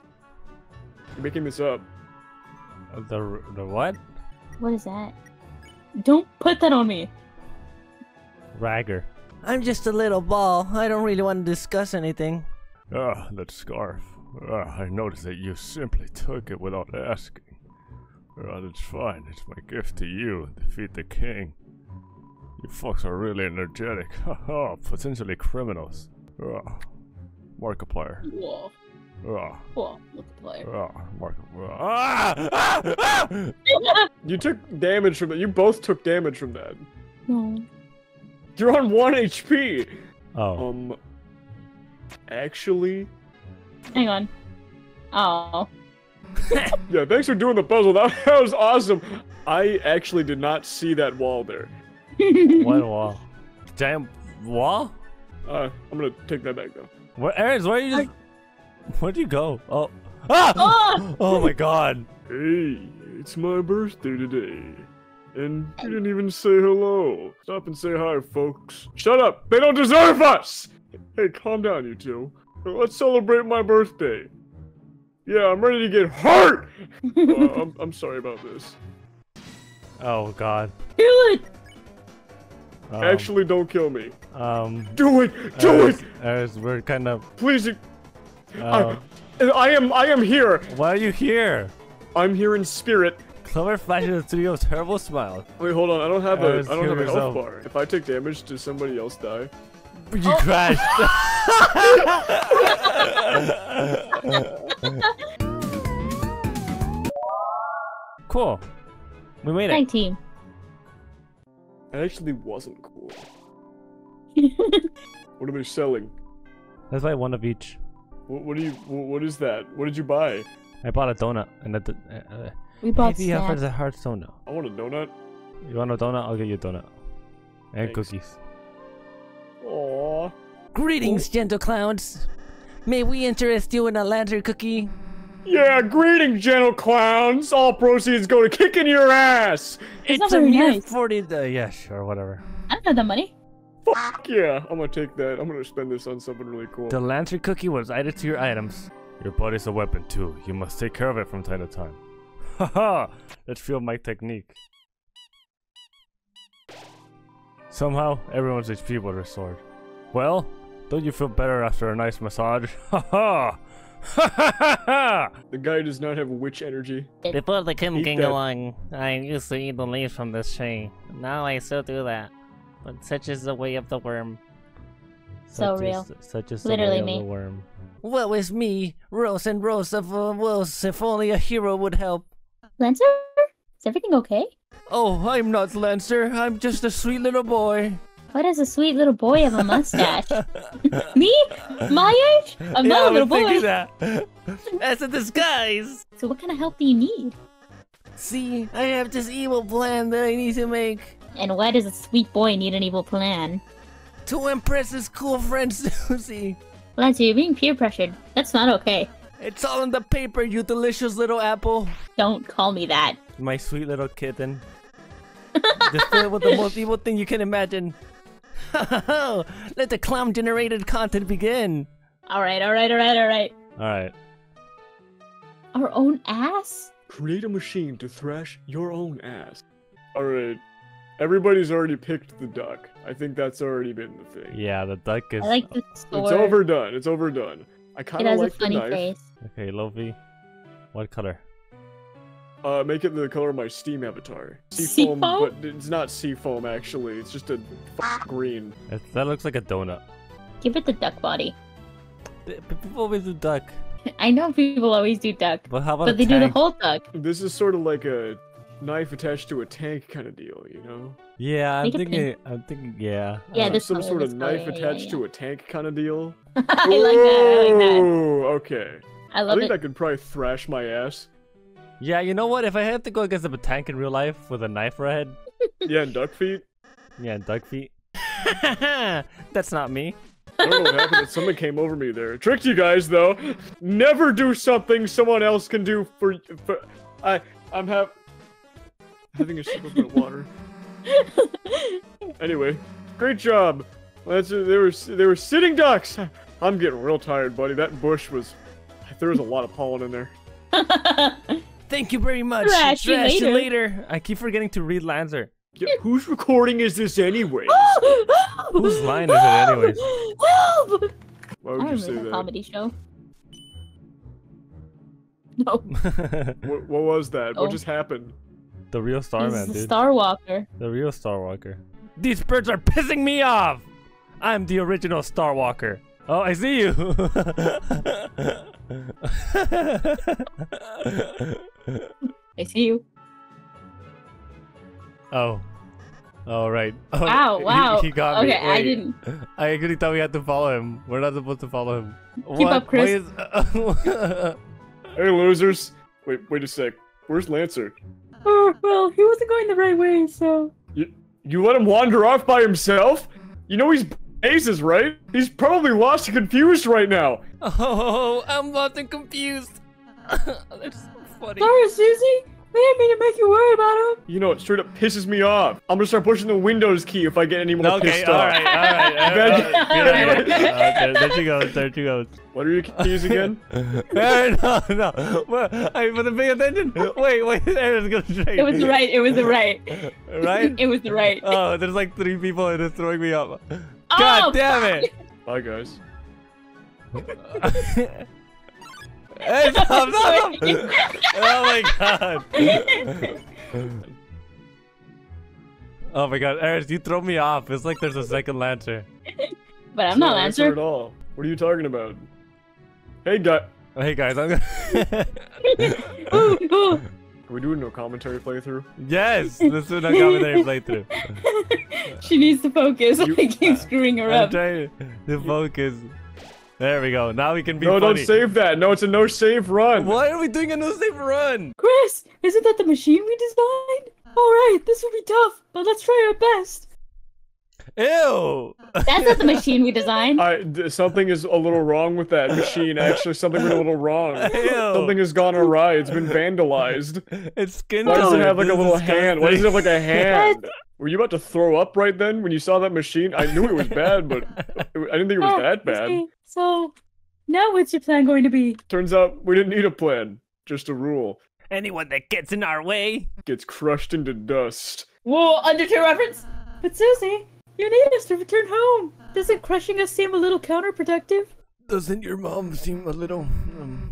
You're making this up. The the what? What is that? Don't put that on me. Ragger. I'm just a little ball. I don't really want to discuss anything. Ah, that scarf. Ah, I noticed that you simply took it without asking. Ah, that's fine. It's my gift to you. Defeat the king. You folks are really energetic. Haha, potentially criminals. Ah, Markiplier. Whoa. Ah, Whoa. Look at the player. ah, Markiplier. Ah! Ah! ah! You took damage from that. You both took damage from that. No. You're on 1 HP! Oh, Um. Actually. Hang on. Oh. Yeah, thanks for doing the puzzle. That, that was awesome. I actually did not see that wall there. what wall? Damn wall? Uh, I'm gonna take that back though. Where, Aaron's, where you just... Where'd you go? Oh. Ah! Oh! Oh my god. Hey, it's my birthday today. And you didn't even say hello. Stop and say hi, folks. Shut up! They don't deserve us! Hey, calm down, you two. Let's celebrate my birthday. Yeah, I'm ready to get hurt! uh, I'm, I'm sorry about this. Oh god. Do it! Um, Actually, don't kill me. um, Do it! Do Eris, it! Eris, we're kind of. Please. Uh, I, I am. I am here. why are you here? I'm here in spirit. Clover flashes through your terrible smile. Wait, hold on. I don't have a. Eris, don't have a health yourself. bar. If I take damage, does somebody else die? You crashed. cool. We made Tag it. team. It actually wasn't cool. What are they selling? Let's buy one of each. What, what do you? What, what is that? What did you buy? I bought a donut and a. d- Uh, uh, We bought maybe after snacks. the Hearthstone now. I want a donut. You want a donut? I'll get you a donut. And Thanks. cookies. Aww. Greetings, gentle clowns. May we interest you in a lantern cookie? Yeah, greetings, gentle clowns. All proceeds go to kicking your ass. It's not a very mere nice. 40 Uh, yeah, sure, whatever. I don't have the money. Fuck yeah. I'm gonna take that. I'm gonna spend this on something really cool. The lantern cookie was added to your items. Your body's a weapon too. You must take care of it from time to time. Haha! Let's feel my technique. Somehow, everyone's HP was restored. Well, don't you feel better after a nice massage? Haha! Ha The guy does not have witch energy. Before the Kim Eat along, I used to eat the leaves from this tree. Now I still do that. But such is the way of the worm. So Such real. Is, such is Literally the way me. of the worm. Woe is me, Rose and Rose of uh, Woes, if only a hero would help. Lancer? Is everything okay? Oh, I'm not Lancer, I'm just a sweet little boy. Why does a sweet little boy have a mustache? Me? My age? I'm yeah, not a little boy. that. As a disguise. So what kind of help do you need? See, I have this evil plan that I need to make. And why does a sweet boy need an evil plan? To impress his cool friend Susie. Lancer, you're being peer pressured. That's not okay. It's all in the paper, you delicious little apple. Don't call me that. My sweet little kitten. Just filled with the most evil thing you can imagine. Let the clown generated content begin. Alright, alright, alright, alright. Alright. Our own ass? Create a machine to thrash your own ass. Alright. Everybody's already picked the duck. I think that's already been the thing. Yeah, the duck is. I like the store. It's overdone. It's overdone. I It kind of has like a the funny knife. face. Okay, Loaffy. What color? Uh, make it the color of my Steam avatar. Seafoam? but it's not seafoam actually. It's just a f- green. It, that looks like a donut. Give it the duck body. P- People always do duck. I know people always do duck, But how about but a they do the whole duck. This is sort of like a knife attached to a tank kind of deal, you know? Yeah, I'm Make it thinking. I'm thinking. Yeah. Yeah, uh, this some color, sort of this color, knife yeah, attached yeah. to a tank kind of deal. I like that. I like that. Ooh, okay. I I think it. I could probably thrash my ass. Yeah, you know what? If I had to go against a tank in real life with a knife for a head, Yeah, and duck feet. yeah, and duck feet. That's not me. I don't know what happened. Someone came over me there. Tricked you guys though. Never do something someone else can do for. for I. I'm have having a sip of my water. Anyway, Great job. That's they were they were sitting ducks. I'm getting real tired, buddy. That bush was there was a lot of pollen in there. Thank you very much. Trash you Trash later. later. I keep forgetting to read Lancer. Yeah, whose recording is this anyway? Whose line is it anyways? Help! Why I would you say that? comedy show. No, What, what was that? Oh. What just happened? The real Starman, the dude. Star Walker. the real Star Walker. These birds are pissing me off. I'm the original Star Walker. Oh, I see you. I see you. oh. All right. Oh, Wow, he- wow. He, got me. okay, I didn't. I actually thought we had to follow him. We're not supposed to follow him. Keep what? up, Kris. Is- Hey, losers. Wait, wait a sec. Where's Lancer? Oh, well, he wasn't going the right way, so. You you let him wander off by himself? You know he's aces, right? He's probably lost and confused right now. oh, I'm lost and confused. That's so funny. Sorry, Susie. I didn't mean to make you worry about him. You know, it straight up pisses me off. I'm gonna start pushing the Windows key if I get any more Okay, pissed all off. right, all right. all Imagine- right. Uh, there, there she goes. There she goes. What are your keys again? No, no. Well, I wasn't paying attention. Wait, wait. Aaron's gonna trade. It was the right. It was the right. right? it was the right. Oh, there's like three people and it's throwing me up. Oh, God damn it! Bye, guys. Hey, stop, stop, stop. Oh my god. Oh my god, Eris, you throw me off. It's like there's a second Lancer. But I'm not answer Lancer. at all. What are you talking about? Hey, guy. Oh, hey guys, I'm gonna. Ooh, ooh. Are we doing no commentary playthrough? yes, this is a commentary playthrough. she needs to focus. You- I keep screwing her I'm up. trying to focus. There we go. Now we can be no, funny. don't save that. No, it's a no save run. Why are we doing a no save run? Kris, isn't that the machine we designed? All right, this will be tough, but let's try our best. Ew! That's not the machine we designed. I, d- something is a little wrong with that machine. Actually, something went a little wrong. Ew. Something has gone awry. It's been vandalized. It's skin Why does it have like a little hand? Why does it have like a disgusting. hand? Were you about to throw up right then when you saw that machine? I knew it was bad, but I didn't think it was Oh, that bad. okay, So, now what's your plan going to be? Turns out we didn't need a plan, just a rule. Anyone that gets in our way. Gets crushed into dust. Whoa, Undertale reference. But Susie, you need us to return home. Doesn't crushing us seem a little counterproductive? Doesn't your mom seem a little? Um,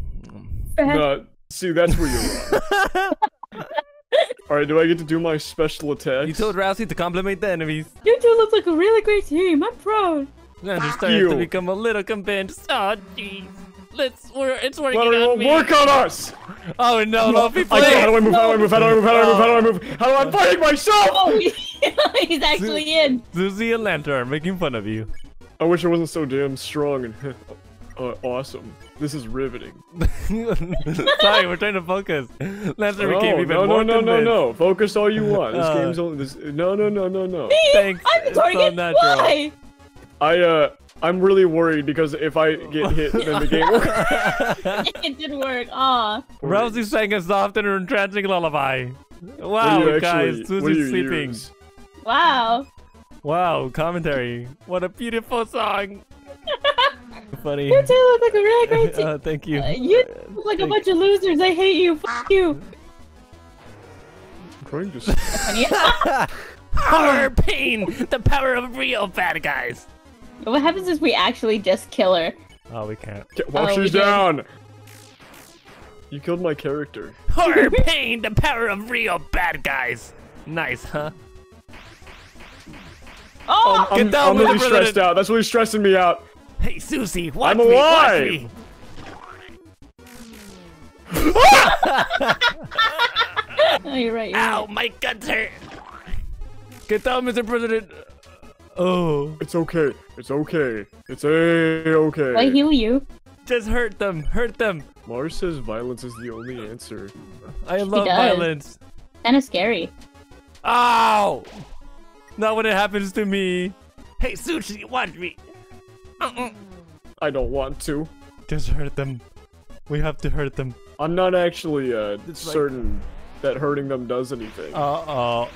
Bad. No, see, that's where you're wrong. Alright, do I get to do my special attack? you told Ralsei to compliment the enemies. You two look like a really great team. I'm proud. Lancer started you. to become a little convinced. Oh, jeez. Let's. We're. It's working Flattery on won't me. work on us! Oh no! No, be I can't, how do I playing. move? How do I move? How do I move? How do I move? How do I move? How do I? I'm fighting myself! Oh, he's actually in. Susie and Lancer are making fun of you. I wish I wasn't so damn strong and uh, awesome. This is riveting. Sorry, we're trying to focus. Lancer No, became even no, no, more no, no, convinced. no. Focus all you want. This Uh. game's only this. No, no, no, no, no. Thanks. I'm the It's so target. natural. Why? I uh, I'm really worried because if I get hit, then the game. will- it did work. Aw. Ralsei sang a soft and entrancing lullaby. Wow, you guys, actually- what do Susie's you sleeping. use? Wow. Wow, commentary. What a beautiful song. Funny. You two look like a really great team. Uh, thank you. Uh, you look like a bunch of losers. I hate you. Fuck you. I'm trying to. s- Power pain, the power of real bad guys. What happens is we actually just kill her. Oh, we can't. Get, while Oh, we she's did. down. You killed my character. Horror pain, the power of real bad guys. Nice, huh? Oh! I'm, Get down I'm really stressed out. That's really stressing me out. Hey, Susie, watch I'm me, watch me. oh, you're right. You're Ow, right. my guts hurt. Get down, Mr. President. Oh, It's okay. It's okay. It's a okay. I heal you. just hurt them, hurt them. Mars says violence is the only answer. I love does. violence. Kind of scary. Ow! Not when it happens to me. Hey, Sushi, watch me. Uh-uh. I don't want to. Just hurt them. We have to hurt them. I'm not actually uh, It's like- certain that hurting them does anything. Uh-oh.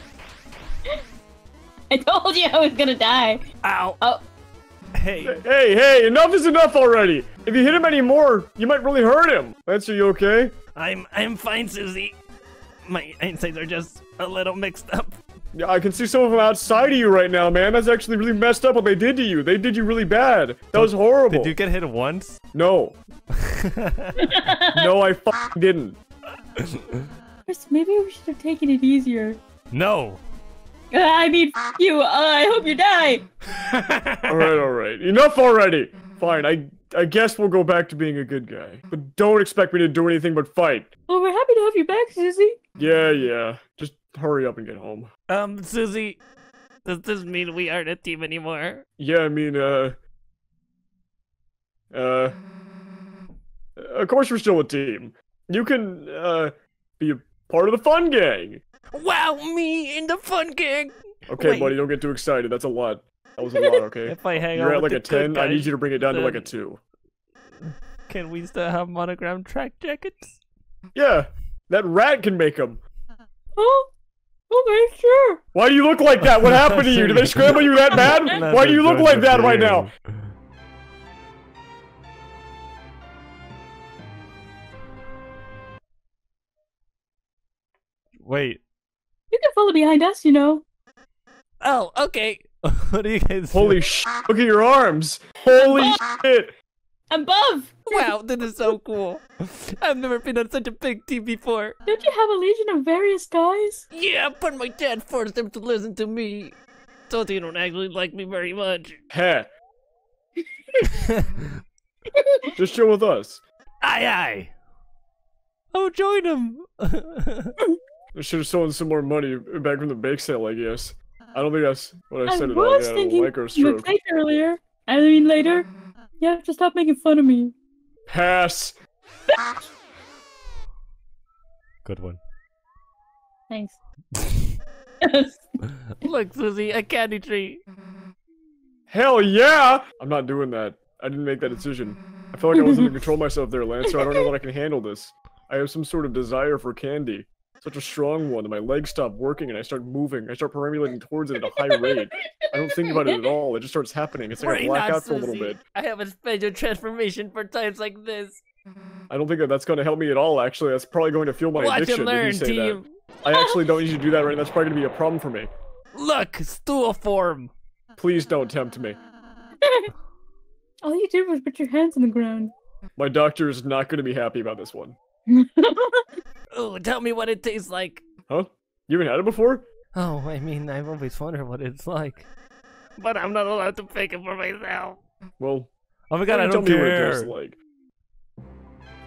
I told you I was gonna die. Ow. Oh, Hey. Hey, hey, enough is enough already! If you hit him anymore, you might really hurt him! Lance, are you okay? I'm I'm fine, Susie. My insides are just a little mixed up. Yeah, I can see some of them outside of you right now, man. That's actually really messed up what they did to you. They did you really bad. That was horrible. Did you get hit once? No. no, I f- didn't. Kris, maybe we should have taken it easier. No. Uh, I mean, f- you. Uh, I hope you die. Alright, alright. Enough already! Fine, I I guess we'll go back to being a good guy. But don't expect me to do anything but fight. Well, we're happy to have you back, Susie. Yeah, yeah. Just hurry up and get home. Um, Susie, does this mean we aren't a team anymore? Yeah, I mean, uh. Uh. Of course, we're still a team. You can, uh, be a part of the fun gang. Wow, me in the fun gang. Okay, Wait. buddy, don't get too excited. That's a lot. That was a lot, okay? If I hang You're out at like a the good 10. I need you to bring it down to like a 2. Can we still have monogram track jackets? Yeah, that rat can make them. Oh, okay, sure. Why do you look like that? What happened to you? Did they scramble you that bad? Why do you look like that right now? Wait. You can follow behind us, you know. Oh, okay. what are you guys Holy sh! Look at your arms! Holy shit! Above. Wow, this is so cool. I've never been on such a big team before. Don't you have a legion of various guys? Yeah, but my dad forced them to listen to me. So they don't actually like me very much. Heh. Just chill with us. Aye, aye. Oh, join him. I should have stolen some more money back from the bake sale, I guess. I don't think that's what I I said at all. I was thinking like our you stroke. earlier. I mean, later. You have to stop making fun of me. Pass. Good one. Thanks. Look, Susie, a candy tree. Hell yeah! I'm not doing that. I didn't make that decision. I feel like I wasn't in control myself there, Lancer. I don't know that I can handle this. I have some sort of desire for candy. Such a strong one that my legs stop working and I start moving. I start perambulating towards it at a high rate. I don't think about it at all. It just starts happening. It's like Worry I black out for a little bit. I have a special transformation for times like this. I don't think that that's going to help me at all, actually. That's probably going to fuel my Watch addiction and if you learn, say team. that. I actually don't need you to do that right now. That's probably going to be a problem for me. Look, stool form. Please don't tempt me. All you did was put your hands on the ground. My doctor is not going to be happy about this one. Ooh, tell me what it tastes like. Huh? You haven't had it before? Oh, I mean, I've always wondered what it's like. But I'm not allowed to pick it for myself. Well, Oh my god, I don't me what it tastes care. like.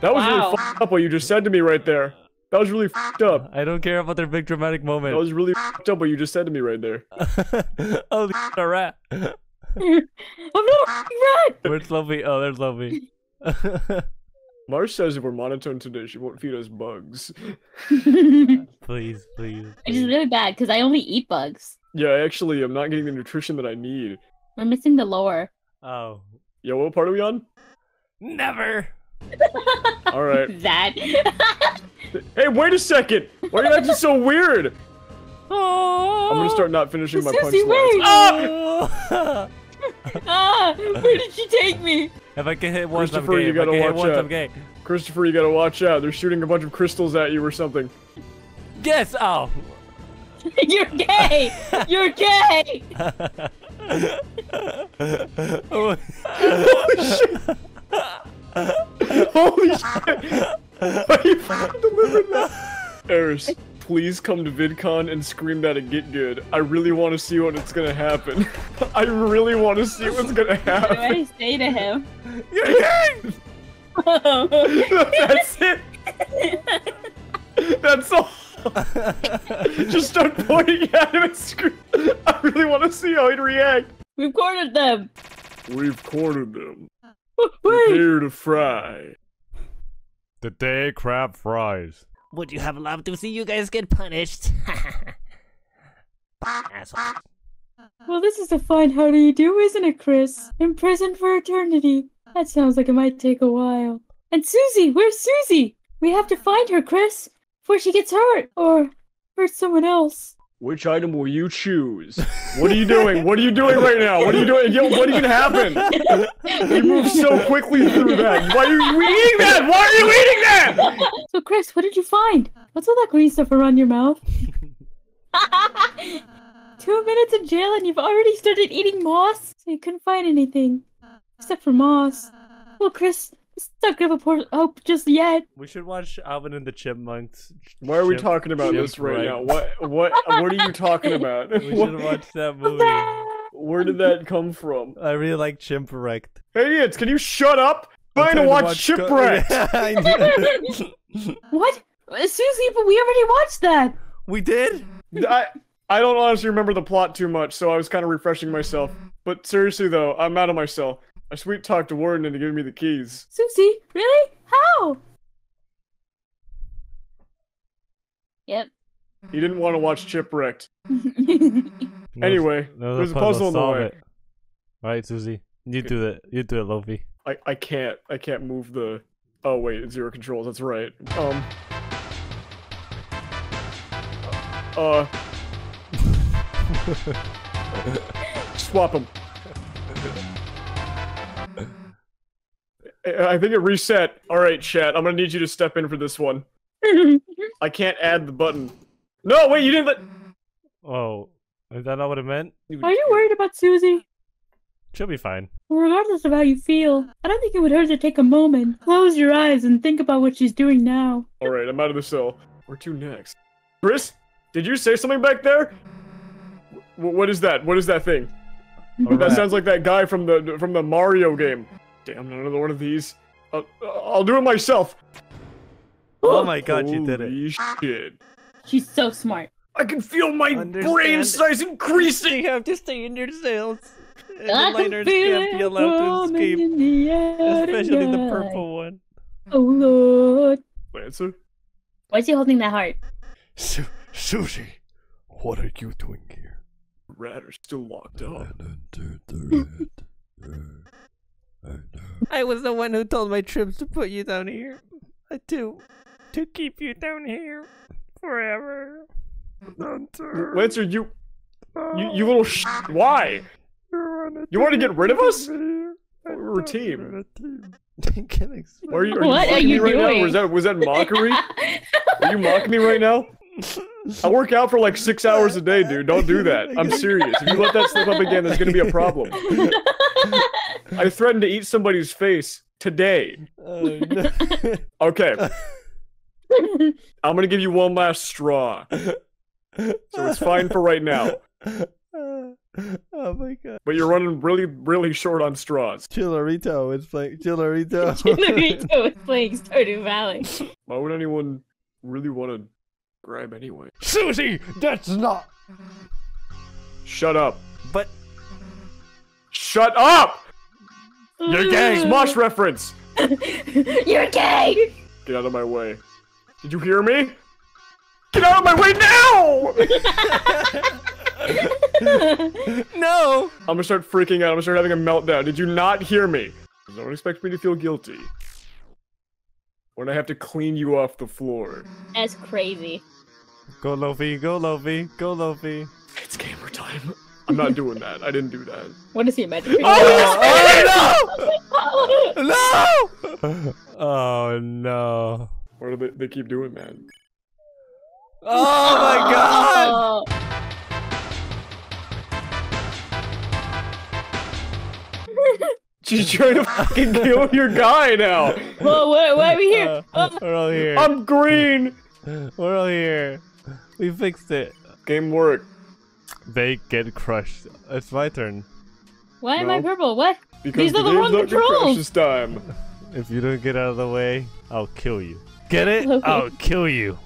That was Wow. really fucked up what you just said to me right there. That was really fucked up. I don't care about their big dramatic moment. That was really fucked up what you just said to me right there. oh, the a rat. I'm not a rat. Where's Lovey? Oh, there's Lovey. Mars says if we're monotone today, she won't feed us bugs. Which please, please. is really bad because I only eat bugs. Yeah, actually, I'm not getting the nutrition that I need. We're missing the lore. Oh. Yeah, what part are we on? Never. Alright. That. hey, wait a second! Why are you acting so weird? Oh. I'm gonna start not finishing my Susie, punchlines. Ah! wait! Ah! where did she take me? if I can hit once, I'm Christopher, gay. you If I gotta can hit watch once, out. I'm gay. Christopher, you gotta watch out. They're shooting a bunch of crystals at you or something. Yes! Oh! You're gay. You're gay. oh. Holy shit! Why you fucking delivered that? Eris, please come to VidCon and scream that at Get Good. I really want to see what it's gonna happen. I really want to see what's gonna happen. What do. I say to him? You're gay! That's it. That's all. Just start pointing at him and scream. I really want to see how he'd react. We've cornered them. We've cornered them. Wait. Prepare to fry. The day crab fries. Would you have loved to see you guys get punished? Well, this is a fine how do you do, isn't it, Kris? Imprisoned for eternity. That sounds like it might take a while. And Susie, where's Susie? We have to find her, Kris, before she gets hurt or hurts someone else. Which item will you choose? What are you doing? What are you doing right now? What are you doing? Yo, what even happened? You moved so quickly through that. Why are you eating that? Why are you eating that? So, Kris, what did you find? What's all that green stuff around your mouth? Two minutes in jail and you've already started eating moss? So you couldn't find anything. Except for moss. Well, Kris, let's not give up hor- hope just yet. We should watch Alvin and the Chipmunks. Why are we Chip- talking about this right Chipwreck. now? What what what are you talking about? We What- should watch that movie. Where did that come from? I really like Chipwrecked. Hey, idiots, can you shut up? I'm trying to watch Shipwrecked. I know. What? Susie, but we already watched that. we did? I I don't honestly remember the plot too much, so I was kind of refreshing myself. But seriously though, I'm out of my cell. I sweet talked to Warden into giving me the keys. Susie, really? How? Yep. He didn't want to watch Chipwrecked. No, Anyway, no, there's a puzzle in the way. it. All right, Susie. You do it. You do it, Loaffy. I I can't I can't move the. Oh wait, it's zero controls. That's right. Um. Uh. Swap them. I I think it reset. All right, chat. I'm gonna need you to step in for this one. I can't add the button. No, wait, you didn't let. Oh, is that not what it meant? Are you worried about Susie? She'll be fine. Regardless of how you feel, I don't think it would hurt to take a moment, close your eyes, and think about what she's doing now. All right, I'm out of the cell. Where to next? Kris, did you say something back there? Wh- what is that? What is that thing? All That sounds like that guy from the from the Mario game. Damn, another one of these. I'll, I'll do it myself. Oh my god, you did it. Holy shit! She's so smart. I can feel my Understand. brain size increasing. have to stay in your cells. And I the can miners feel can't be it allowed to coming escape. in the air Especially the purple one. Oh Lord. Lancer, Why is he holding that heart? Su- Susie, what are you doing here? rat are still locked up. I was the one who told my troops to put you down here. To to keep you down here forever. Lancer, you, you, you little sh. Oh. Why? You want to get rid of us? We're a team. Can I explain? Why are you, are you What are mocking me you right now? doing? Was that was that mockery? Are you mocking me right now? I work out for like six hours a day, dude. Don't do that. I'm serious. If you let that slip up again, there's gonna be a problem. I threatened to eat somebody's face today. Oh, no. Okay, I'm gonna give you one last straw. So it's fine for right now. oh my god. But you're running really, really short on straws. Chillerito is playing Chillerito. Naruto is playing Stardew Valley. Why would anyone really want to grab anyway? Susie, that's not. Shut up. but Shut up! You're gay. Mm. Smosh reference! You're gay! Get out of my way. Did you hear me? Get out of my way now! no. I'm gonna start freaking out. I'm gonna start having a meltdown. Did you not hear me? Don't expect me to feel guilty. When I have to clean you off the floor. That's crazy. Go Loaffy, go Loaffy, go Loaffy. It's gamer time. I'm not doing that. I didn't do that. What is he imagining? Oh, no! Oh no! Why do they, they keep doing that? Oh my god! Oh. She's trying to fucking kill your guy now. Whoa, why, why are we here? Uh, Oh, we're all here. I'm green. We're all here. We fixed it. Game work. They get crushed. It's my turn. why am I purple? What? Because These the are the wrong not gonna crash controls. this time. If you don't get out of the way, I'll kill you. Get it? Okay. I'll kill you.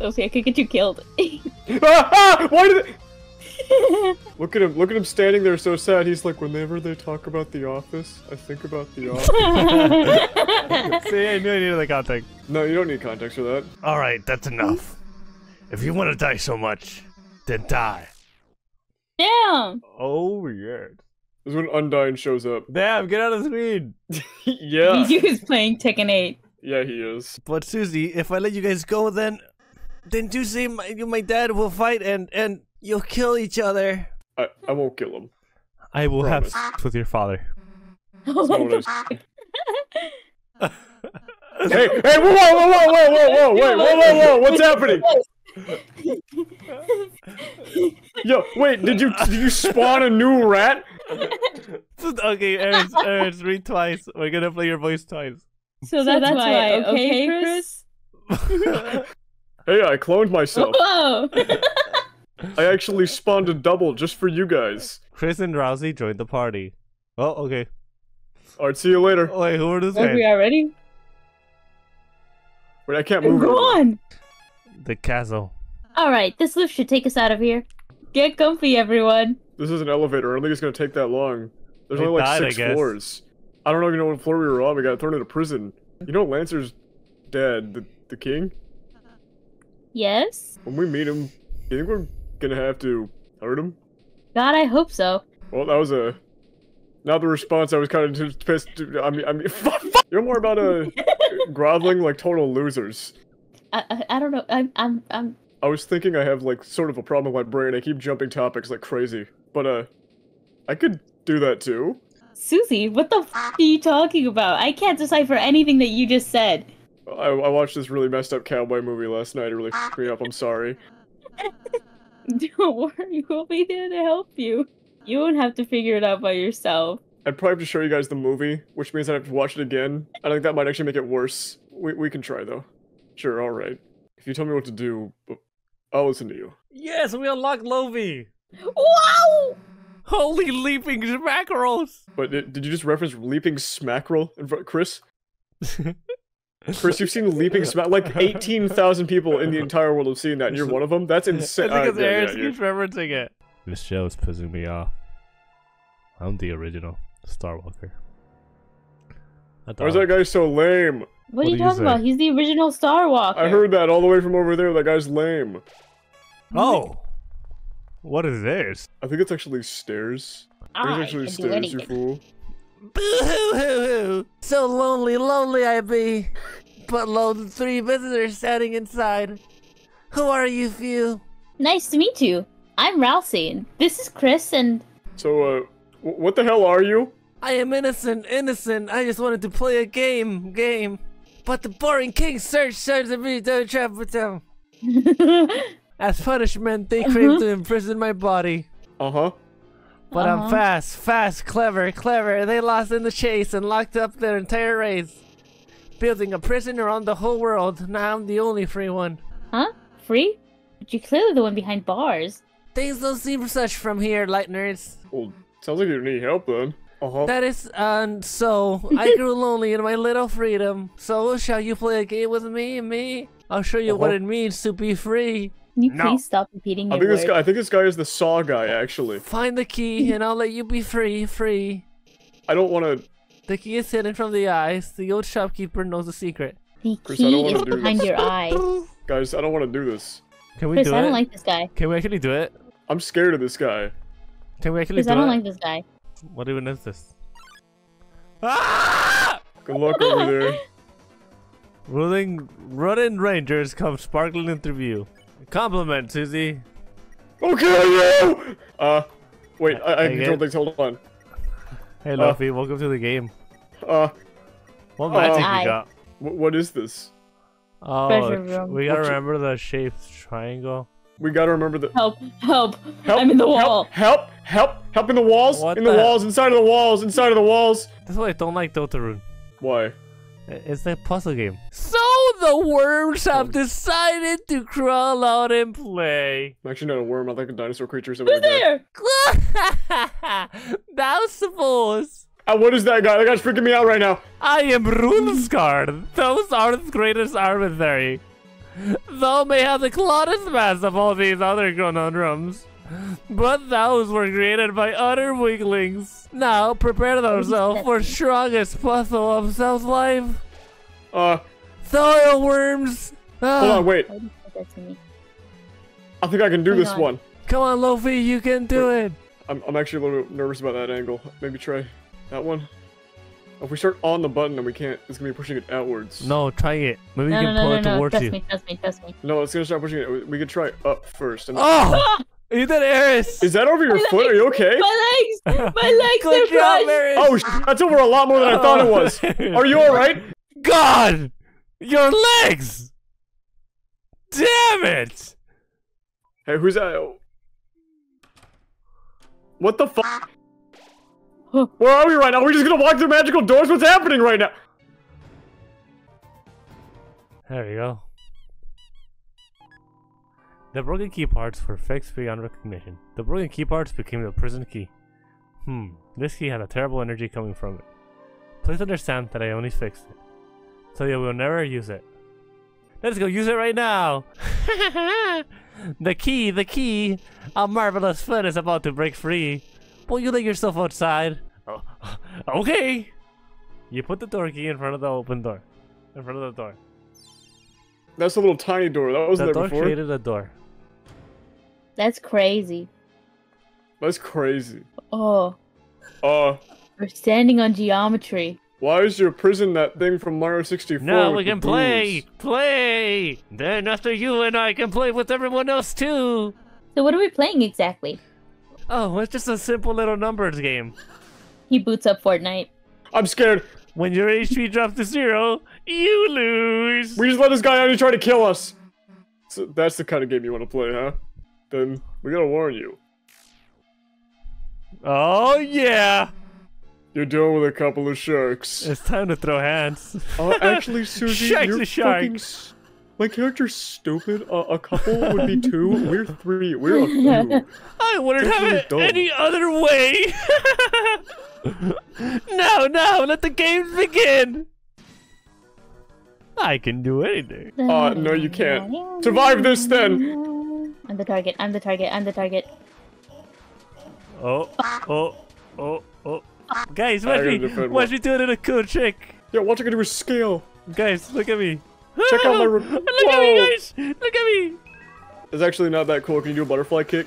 Okay, I could get you killed. ah, ah, why did it? Look at him. Look at him standing there so sad. He's like, whenever they talk about The Office, I think about The Office. See, I knew I needed the contact. no, you don't need context for that. All right, that's enough. If you want to die so much, then die. Damn! Oh yeah. This is when Undyne shows up. Damn, get out of the screen. yeah. He was playing Tekken 8. Yeah, he is. But Susie, if I let you guys go, then Then you say my, you, my dad will fight and and you'll kill each other. I, I won't kill him. I will have sex with your father. Oh my one. Hey, hey, whoa, whoa, whoa, whoa, whoa, whoa, whoa, wait, whoa, whoa, whoa, what's happening? Yo, wait, did you did you spawn a new rat? okay, Ernst, Ernst, read twice. We're gonna play your voice twice. So that's, why, okay, Kris? Hey, I cloned myself. Whoa! I actually spawned a double just for you guys. Kris and Ralsei joined the party. Oh, okay. Alright, see you later. Wait, who are those Are we guys? already? Wait, I can't move Go anymore. on! The castle. Alright, this lift should take us out of here. Get comfy, everyone. This is an elevator. I don't think it's gonna take that long. There's We only like died, I six guess. floors. I don't even know what floor we were on. We got thrown into prison. You know Lancer's dead, the, the king? Yes? When we meet him, you think we're gonna have to hurt him? God, I hope so. Well, that was a... Not the response I was kind of pissed. I mean, I mean... You're more about uh, a groveling like total losers. I, I, I don't know. I'm, I'm, I'm. I was thinking I have like sort of a problem with my brain. I keep jumping topics like crazy. But uh, I could do that too. Susie, what the f are you talking about? I can't decipher anything that you just said. I, I watched this really messed up cowboy movie last night. It really fucked me up. I'm sorry. Don't worry, we'll be there to help you. You won't have to figure it out by yourself. I'd probably have to show you guys the movie, which means I'd have to watch it again. I think that might actually make it worse. We, we can try though. Sure, alright. If you tell me what to do, I'll listen to you. Yes, we unlocked Lovey. Wow! Holy leaping mackerels! But did, did you just reference Leaping Smackerel in front, Kris? Kris, you've seen Leaping Smack like 18,000 people in the entire world have seen that, and you're one of them. That's insane. I think it's Uh, yeah, yeah, keeps referencing it. This show is pissing me off. I'm the original Starwalker. I Why is that guy so lame? What, What are you do you talking about? He's the original Star Walker. I heard that all the way from over there. That guy's lame. Oh! What is this? I think it's actually stairs. I it's actually can do stairs, you fool. Boo-hoo-hoo-hoo! So lonely, lonely I be. But lo, the three visitors standing inside. Who are you, few? Nice to meet you. I'm Ralsei, and this is Kris, and So, uh, what the hell are you? I am innocent, innocent. I just wanted to play a game, game. But the boring king search search me to trap with them. As punishment, they crave to imprison my body. Uh huh. But I'm Uh-huh. fast, fast, clever, clever. They lost in the chase and locked up their entire race. Building a prison around the whole world. Now I'm the only free one. huh? Free? But you're clearly the one behind bars. Things don't seem such from here, Lightners. Well, sounds like you need help then. Uh huh. That is, and so I grew lonely in my little freedom. So shall you play a game with me? Me? I'll show you what Uh-huh. it means to be free. Can you No. please stop repeating I your think this guy. I think this guy is the saw guy. Actually, Find the key, and I'll let you be free, free. I don't want to. The key is hidden from the eyes. The old shopkeeper knows the secret. The Kris, I don't key wanna is do behind this. your eye. Guys, I don't want to do this. Can we Kris, do I it? I don't like this guy. Can we actually do it? I'm scared of this guy. Can we actually Kris, do it? I don't it? like this guy. What even is this? Ah! Good luck over there. Ruling running rangers come sparkling into view. Compliment, Susie. Okay, you. Uh, wait. I, I I can control things. Hold on. Hey, Loaffy, welcome to the game. Uh, What magic Hi. you got? what is this? Oh, Treasure tr- room. we gotta What remember the shaped triangle. We gotta remember the. Help! Help! Help! I'm in the wall. Help! Help! Help in the walls! What in the, the- walls! Inside of the walls! Inside of the walls! That's why I don't like Deltarune. Why? It's a puzzle game. So the worms have decided to crawl out and play. I'm actually not a worm. I think a dinosaur creature. or something Who's like there? Thou suppose. Ah, what is that guy? That guy's freaking me out right now. I am Rouxls Kaard. Those are the greatest arbitrary. Thou may have the cloddest mass of all these other conundrums, but those were created by utter weaklings. Now prepare thyself for strongest puzzle of South life. Uh, Soil worms. Ah, hold on, wait. Why did you say that to me? I think I can do Hang this on. one. Come on, Loaffy, you can do it. I'm, I'm actually a little bit nervous about that angle. Maybe try that one. If we start on the button, then we can't. It's gonna be pushing it outwards. No, try it. Maybe No, you no, can no, pull no, it no. towards Trust you. me, trust me, trust me. No, it's gonna start pushing it. We could try up first. And Oh! You did it, Eris! Is that over your foot? Are you okay? My legs! My legs Good are job, crushed! Eris! Oh, sh- that's over a lot more than I thought it was. Are you alright? God! Your legs! Damn it! Hey, who's that? What the fuck? Huh. Where are we right now? Are we just gonna walk through magical doors? What's happening right now? There we go. The broken key parts were fixed beyond recognition. The broken key parts became the prison key. Hmm, this key had a terrible energy coming from it. Please understand that I only fixed it. So you will never use it. Let's go use it right now! the key, the key! A marvelous foot is about to break free. Will you let yourself outside? Oh, okay! You put the door key in front of the open door. In front of the door. That's a little tiny door. That The wasn't door there before. created a door. That's crazy. That's crazy. Oh, Uh, we're standing on geometry. why is your prison that thing from Mario 64? Now we can play! booze? Play! Then after you and I can play with everyone else too! So what are we playing exactly? Oh, it's just a simple little numbers game. He boots up Fortnite. I'm scared. When your HP drops to zero, you lose! We just let this guy out and he tried to kill us. So that's the kind of game you want to play, huh? Then we gotta warn you. Oh yeah! You're dealing with a couple of sharks. It's time to throw hands. Uh, actually, Susie, Shark's you're a shark. Fucking. s- My character's stupid. Uh, a couple would be two. We're three. We're a few. I wouldn't That's have it dumb. any other way! no, no, let the games begin! I can do anything. Uh, no, you can't. Survive this, then. I'm the target. I'm the target. I'm the target. Oh, oh, oh, oh. Guys, watch me, watch one. me doing a little cool trick. Yeah, what you gonna do is scale. Guys, look at me. Check out my re- Look at me, guys! Look at me! It's actually not that cool. Can you do a butterfly kick?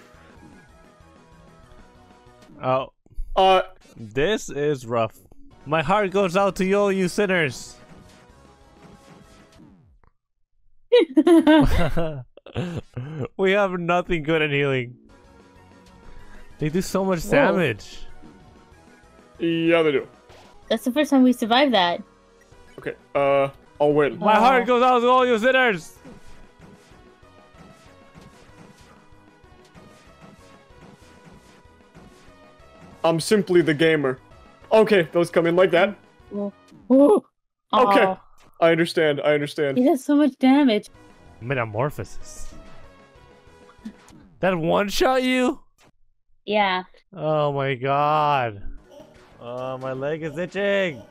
Oh, Uh, this is rough. My heart goes out to you, all you sinners. we have nothing good in healing. They do so much Whoa. damage. yeah, they do. That's the first time we survived that. Okay, uh, Oh, I'll win. My Oh. heart goes out to all you sinners. I'm simply the gamer. Okay, those come in like that. Ooh. Okay. I understand. I understand. He does so much damage. Metamorphosis. That one shot you? Yeah. Oh my god. Oh, my leg is itching.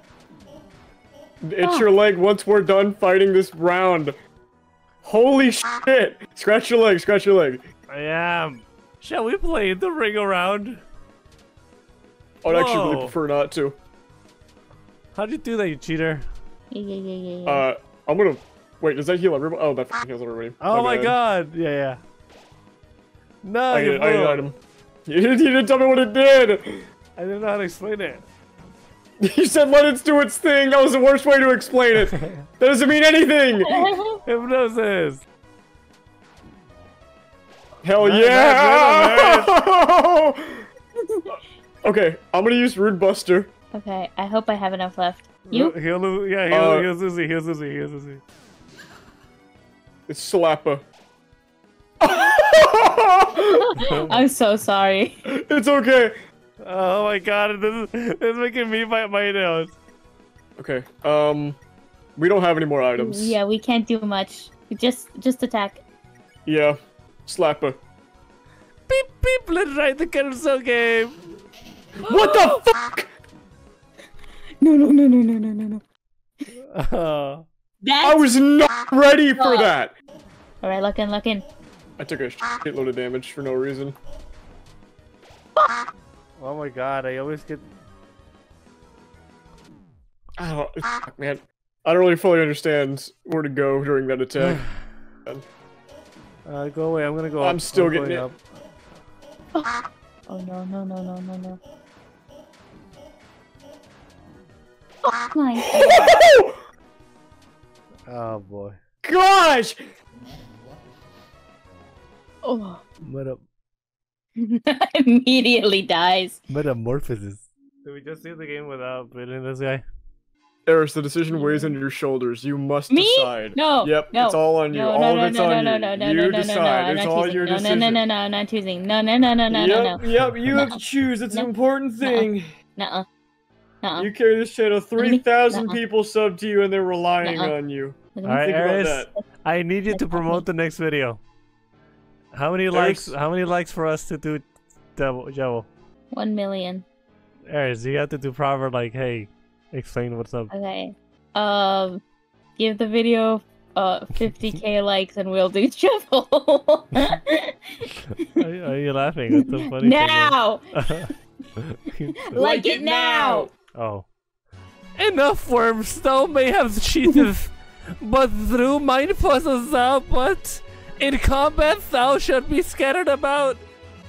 It's your leg once we're done fighting this round. Holy shit! Scratch your leg, scratch your leg. I am. Shall we play the ring around? I'd actually really prefer not to. How'd you do that, you cheater? Yeah, yeah, yeah, yeah, yeah. Uh, I'm gonna. Wait, does that heal everybody? Oh, that f***ing heals everybody. Oh my bad. god. Yeah, yeah. No, I you need, I need an fool. item. You didn't, you didn't tell me what it did! I didn't know how to explain it. You said let it do its thing! That was the worst way to explain it! That doesn't mean anything! Hypnosis. Hell Nice, yeah! okay, I'm gonna use Rude Buster. okay, I hope I have enough left. You? He'll. Yeah, he'll, Uh, he'll Susie. He'll Susie. He'll Susie. It's Slappa. I'm so sorry. it's okay. Oh my god, this is, this is making me bite my nails. Okay, um, we don't have any more items. Yeah, we can't do much. Just, just attack. Yeah, Slappa. Beep beep, let's ride the carousel game. What the fuck? No, no, no, no, no, no, no, no. I was not ready for Fuck. that. all right. Look in, look in. I took a shitload of damage for no reason. Oh my god, I always get. I don't, fuck, man. I don't really fully understand where to go during that attack. Uh, go away, I'm gonna go I'm up. still going getting it. up. Oh no, no, no, no, no, no. my Oh boy. Gosh! Oh. Meta- Immediately dies. metamorphosis. Did we just see the game without beating this guy? Eris, the decision weighs on your shoulders. You must Me? decide. No. Yep, no. it's all on you. No, all no, of no, it's no, on no, you. no, no, no, you no, no, no, decide. no, I'm it's not all choosing. your no, decision. No, no, no, no, I'm not choosing. No, no, no, no, no, yep, no, no. yep, you have No. to choose. It's No. an important Nuh-uh. thing. Nuh-uh. Nuh-uh. You carry this channel. at me. 3,000 Nuh-uh. people sub to you and they're relying Nuh-uh. on you. Look at me. Alright, Think about Eris, that. I need you to promote the next video. How many likes? How many likes for us to do Devil Joel? One million. Eris, you have to do proper like, hey, explain what's up. Okay. Um, give the video uh 50k likes and we'll do shuffle. Are, are you laughing? What's so funny? thing is- now, like it now. Oh. Enough worms thou may have cheated, but through mine puzzles thou but in combat thou shalt be scattered about.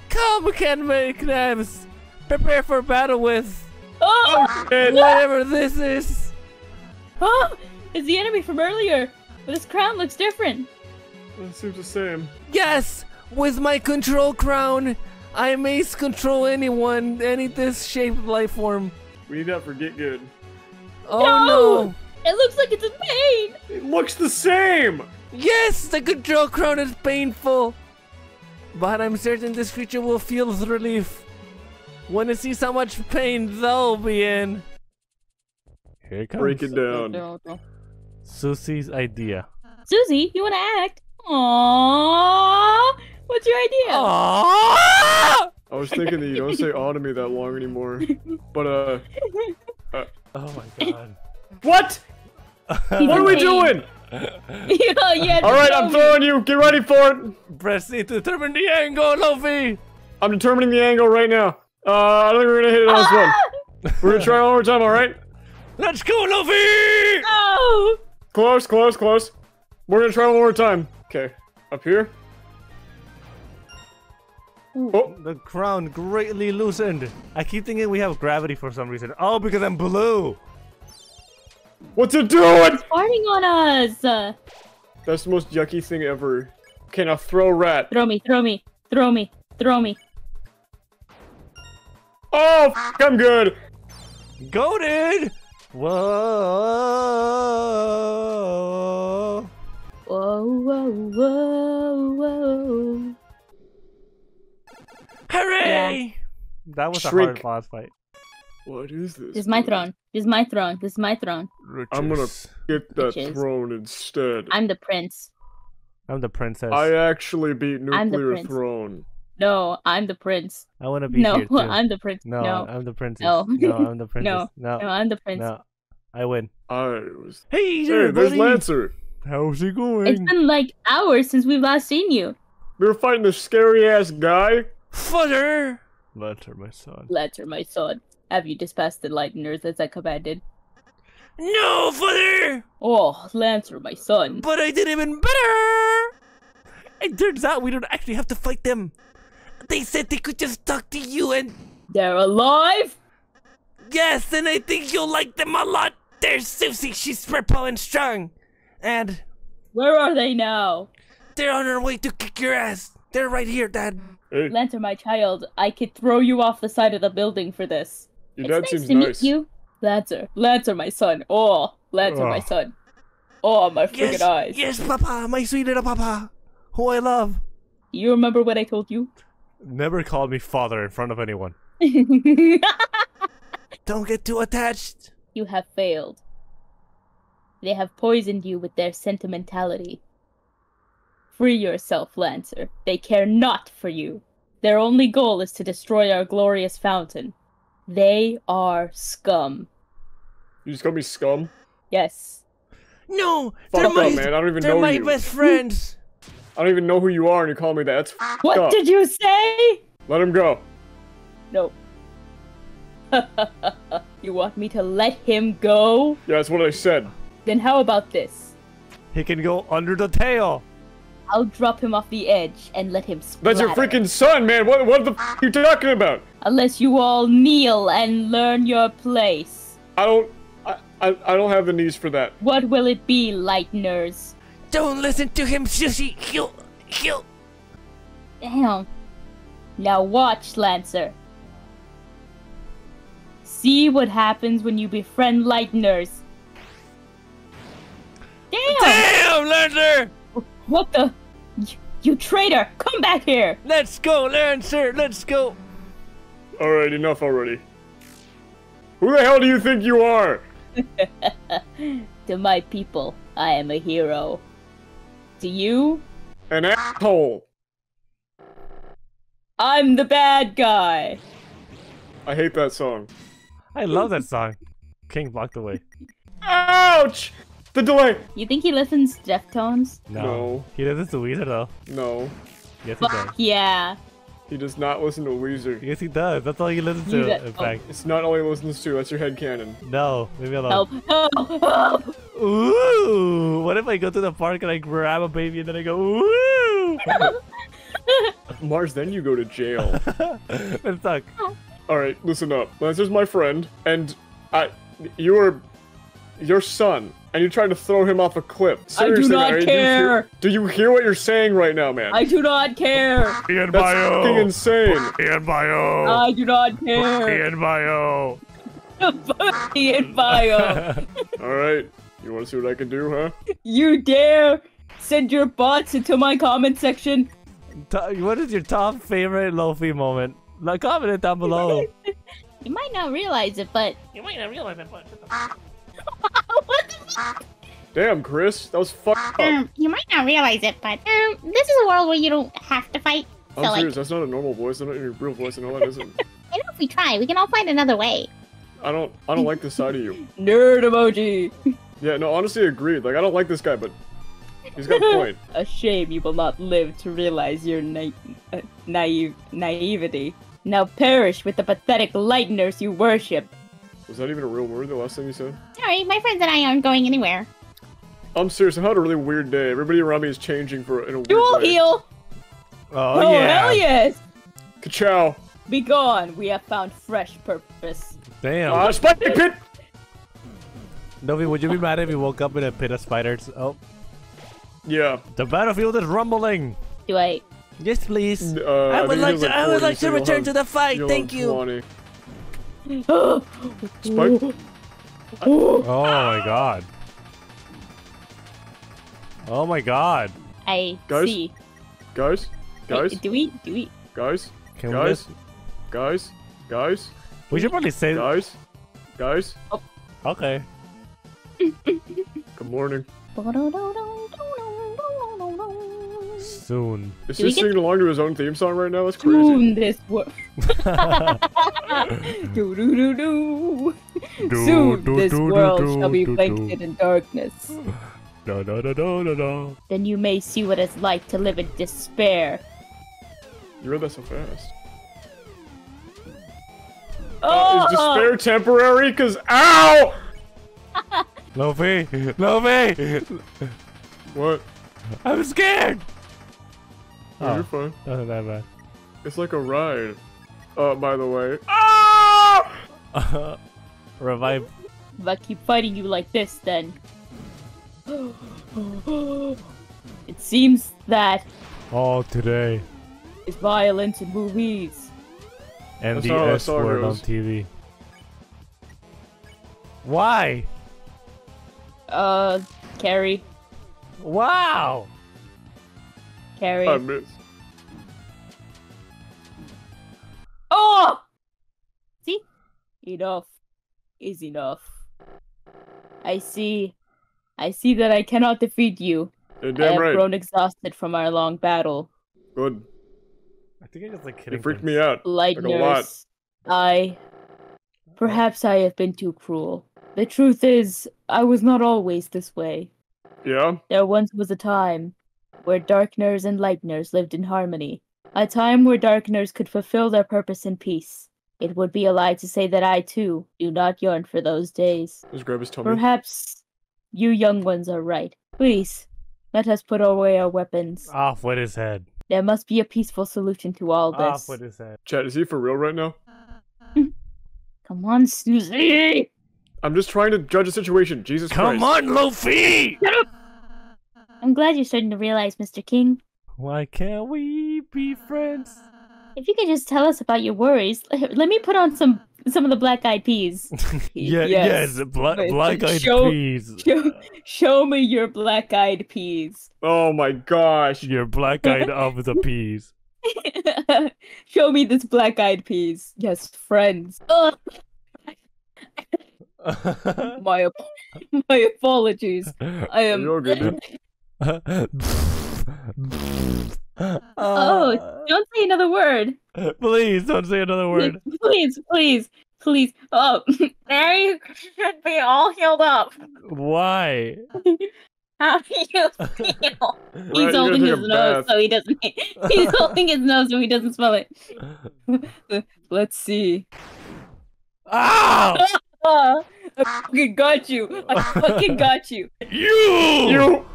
Come, can make knives. Prepare for battle with Oh, shit! whatever this is. oh, it's the enemy from earlier. But his crown looks different. It seems the same. Yes, with my control crown, I may control anyone, any this shaped life form. We need that for Get Good. Oh No! no! It looks like it's in pain. It looks the same! Yes, the control crown is painful. But I'm certain this creature will feel relief. When it sees how much pain they'll be in. Here it comes. Break it down. Susie's idea. Susie, you wanna act? Aww. What's your idea? Aww! I was thinking that you don't say aw to me that long anymore. But, uh. Oh my god. What? What are we pain. doing? Yeah, yeah, Alright, I'm throwing you. Get ready for it. Press it to determine the angle, Loaffy! I'm determining the angle right now. Uh, I think we're gonna hit it on this one. Ah! We're gonna try one more time, alright? Let's go, Loaffy! Oh! Close, close, close. We're gonna try one more time. Okay. Up here. Oh, The crown greatly loosened. I keep thinking we have gravity for some reason. Oh, because I'm blue. What's it doing? It's Farting on us! That's the most yucky thing ever. Okay, now throw rat. throw me, throw me, throw me, throw me. Oh, f- I'm good. Goaded! Whoa! Whoa, whoa, whoa, whoa. Hooray! That was a hard boss fight. What is this? This is my throne. This is my throne. This is my throne. I'm gonna get that Bitches. throne instead. I'm the prince. I'm the princess. I actually beat I'm the Nuclear. Throne. No, I'm the prince. I want to be No, here too. I'm the prince. no, No, I'm the princess. No. no, I'm the princess. No. no, no, I'm the prince. no. I win. I was. Hey, Hey, there, there's. Lancer. How's he going? It's been like hours since we've last seen you. We were fighting this scary ass guy. Fudder! Lancer, my son. Lancer, my son, have you dispatched the lighteners as I commanded? No, father! Oh, Lancer, my son. But I did even better! It turns out we don't actually have to fight them. They said they could just talk to you and They're alive? yes, and I think you'll like them a lot. There's Susie, she's purple and strong. And Where are they now? they're on their way to kick your ass. They're right here, Dad. Hey, Lancer, my child, I could throw you off the side of the building for this. Your it's dad nice seems to nice. meet you. Lancer, Lancer, my son. Oh, Lancer, my oh. son. Oh, my freaking Yes, eyes. yes, Papa, my sweet little Papa, who I love. You remember what I told you? Never call me father in front of anyone. Don't get too attached. you have failed. They have poisoned you with their sentimentality. Free yourself, Lancer. They care not for you. Their only goal is to destroy our glorious fountain. They are scum. You just call me scum. Yes. No, Fuck they're up, my, man. I don't even they're know my you. best friends. I don't even know who you are, and you call me that. That's What up. did you say? Let him go. No. you want me to let him go? Yeah, that's what I said. Then how about this? He can go under the tail. I'll drop him off the edge and let him That's your freaking son, man. What what the f- you talking about? Unless you all kneel and learn your place. I don't. I, I, I don't have the knees for that. What will it be, Lightners? Don't listen to him, Susie. He'll, he'll. Damn. Now watch, Lancer. See what happens when you befriend Lightners. Damn! Damn, Lancer! What the? You, you traitor! Come back here! Let's go, Lancer. Let's go. Alright, enough already. Who the hell do you think you are? to my people, I am a hero. To you, An asshole. I'm the bad guy. I hate that song. I love that song. King blocked away. Ouch! The delay! You think he listens to Deftones? No. No. He listens to Weezer though. No. Yes, he does. Fuck yeah. He does not listen to Weezer. Yes, he does. That's all he listens to, in oh. fact. It's not all he listens to, that's your head headcanon. No, leave me alone. Help, help, help. Ooh! What if I go to the park and I grab a baby and then I go, ooh! Mars, then you go to jail. Let's talk. Alright, listen up. Lancer's my friend, and I. You are. your son, and you're trying to throw him off a cliff. I do Seriously, not man, do you hear- care. Do you hear what you're saying right now, man? I do not care. Ian That's Bio. fucking insane. Ian Bio. I do not care. Ian Bio. Fuck Ian Bio. Alright, you wanna see what I can do, huh? You dare send your bots into my comment section? What is your top favorite Lofi moment? Like, comment it down below. You might not realize it, but You might not realize it, but. what the fuck? Damn, Kris, that was fucked up. Um, you might not realize it, but um, this is a world where you don't have to fight. So I'm like, serious, that's not a normal voice, that's not your real voice, I know that isn't. I know if we try, we can all find another way. I don't I don't like this side of you. Nerd emoji. Yeah, no, honestly agreed. Like I don't like this guy, but he's got a point. A shame you will not live to realize your na- uh, naive naivety. Now perish with the pathetic lighteners you worship. Was that even a real word, the last thing you said? Sorry, my friends and I aren't going anywhere. I'm serious, I had a really weird day. Everybody around me is changing for in a weird Dual way. heal! Oh, Oh, yeah. hell yes! Ka-chow! Be gone, we have found fresh purpose. Damn. Uh, spike pit! Novi, would you be mad if you woke up in a pit of spiders? Oh, Yeah. the battlefield is rumbling. Do I? Yes, please. Uh, I would think like to. has, I would like to return have- to the fight. you'll Thank you. 20. Spike? Oh my god. Oh my god. I Guys? see. Guys? Guys? Wait, do we? Do we? Guys? Can we Guys? just... Guys? Guys? We should probably say... Guys? Guys? Oh. Okay. Good morning. Soon. Is Do he singing along to his own theme song right now? That's crazy. Soon this world. do do do do. Soon this world shall be blanketed in darkness. No, no, no, no, no, no. Then you may see what it's like to live in despair. You read that so fast. Oh! Uh, is despair temporary? Cause ow! Loaffy! Loaffy! What? I'm scared! Oh, Oh. you're fine. Nothing that bad. It's like a ride. Uh, by the way. Ah! Revive. If I keep fighting you like this, then. it seems that All today. is violence in movies. And That's the not S word on. TV. Why? Uh, Carrie. Wow! Carrie. I miss. Oh! See? Enough is enough. I see. I see that I cannot defeat you. You're I have right. grown exhausted from our long battle. Good. I think I just like You hitting freaked things. me out. Light Like a lot. nurse. I. Perhaps I have been too cruel. The truth is, I was not always this way. Yeah? There once was a time where darkners and lightners lived in harmony. A time where darkners could fulfill their purpose in peace. It would be a lie to say that I, too, do not yearn for those days. Just grab his tummy. Perhaps you young ones are right. Please, let us put away our weapons. Off with his head. There must be a peaceful solution to all this. Off with his head. Chad, is he for real right now? Come on, Susie! I'm just trying to judge a situation. Jesus Come Christ. Come on, Loaffy! I'm glad you're starting to realize, Mr. King. Why can't we be friends? If you could just tell us about your worries, let me put on some some of the black eyed peas. Yeah, Yes. yes, bla- black eyed show- peas. Show, show me your black eyed peas. Oh my gosh. You're black eyed of the peas. show me this black eyed peas. Yes, friends. Ugh, oh. my ap- my apologies. I am. You're good, dude. Oh, don't say another word. please don't say another word. Please, please, please. Oh, there you should be all healed up. Why? How do you feel? He's you holding his nose so he doesn't. He's holding his nose so he doesn't smell it. Let's see. Ow! Ah, I fucking got you. I fucking got you. you! You.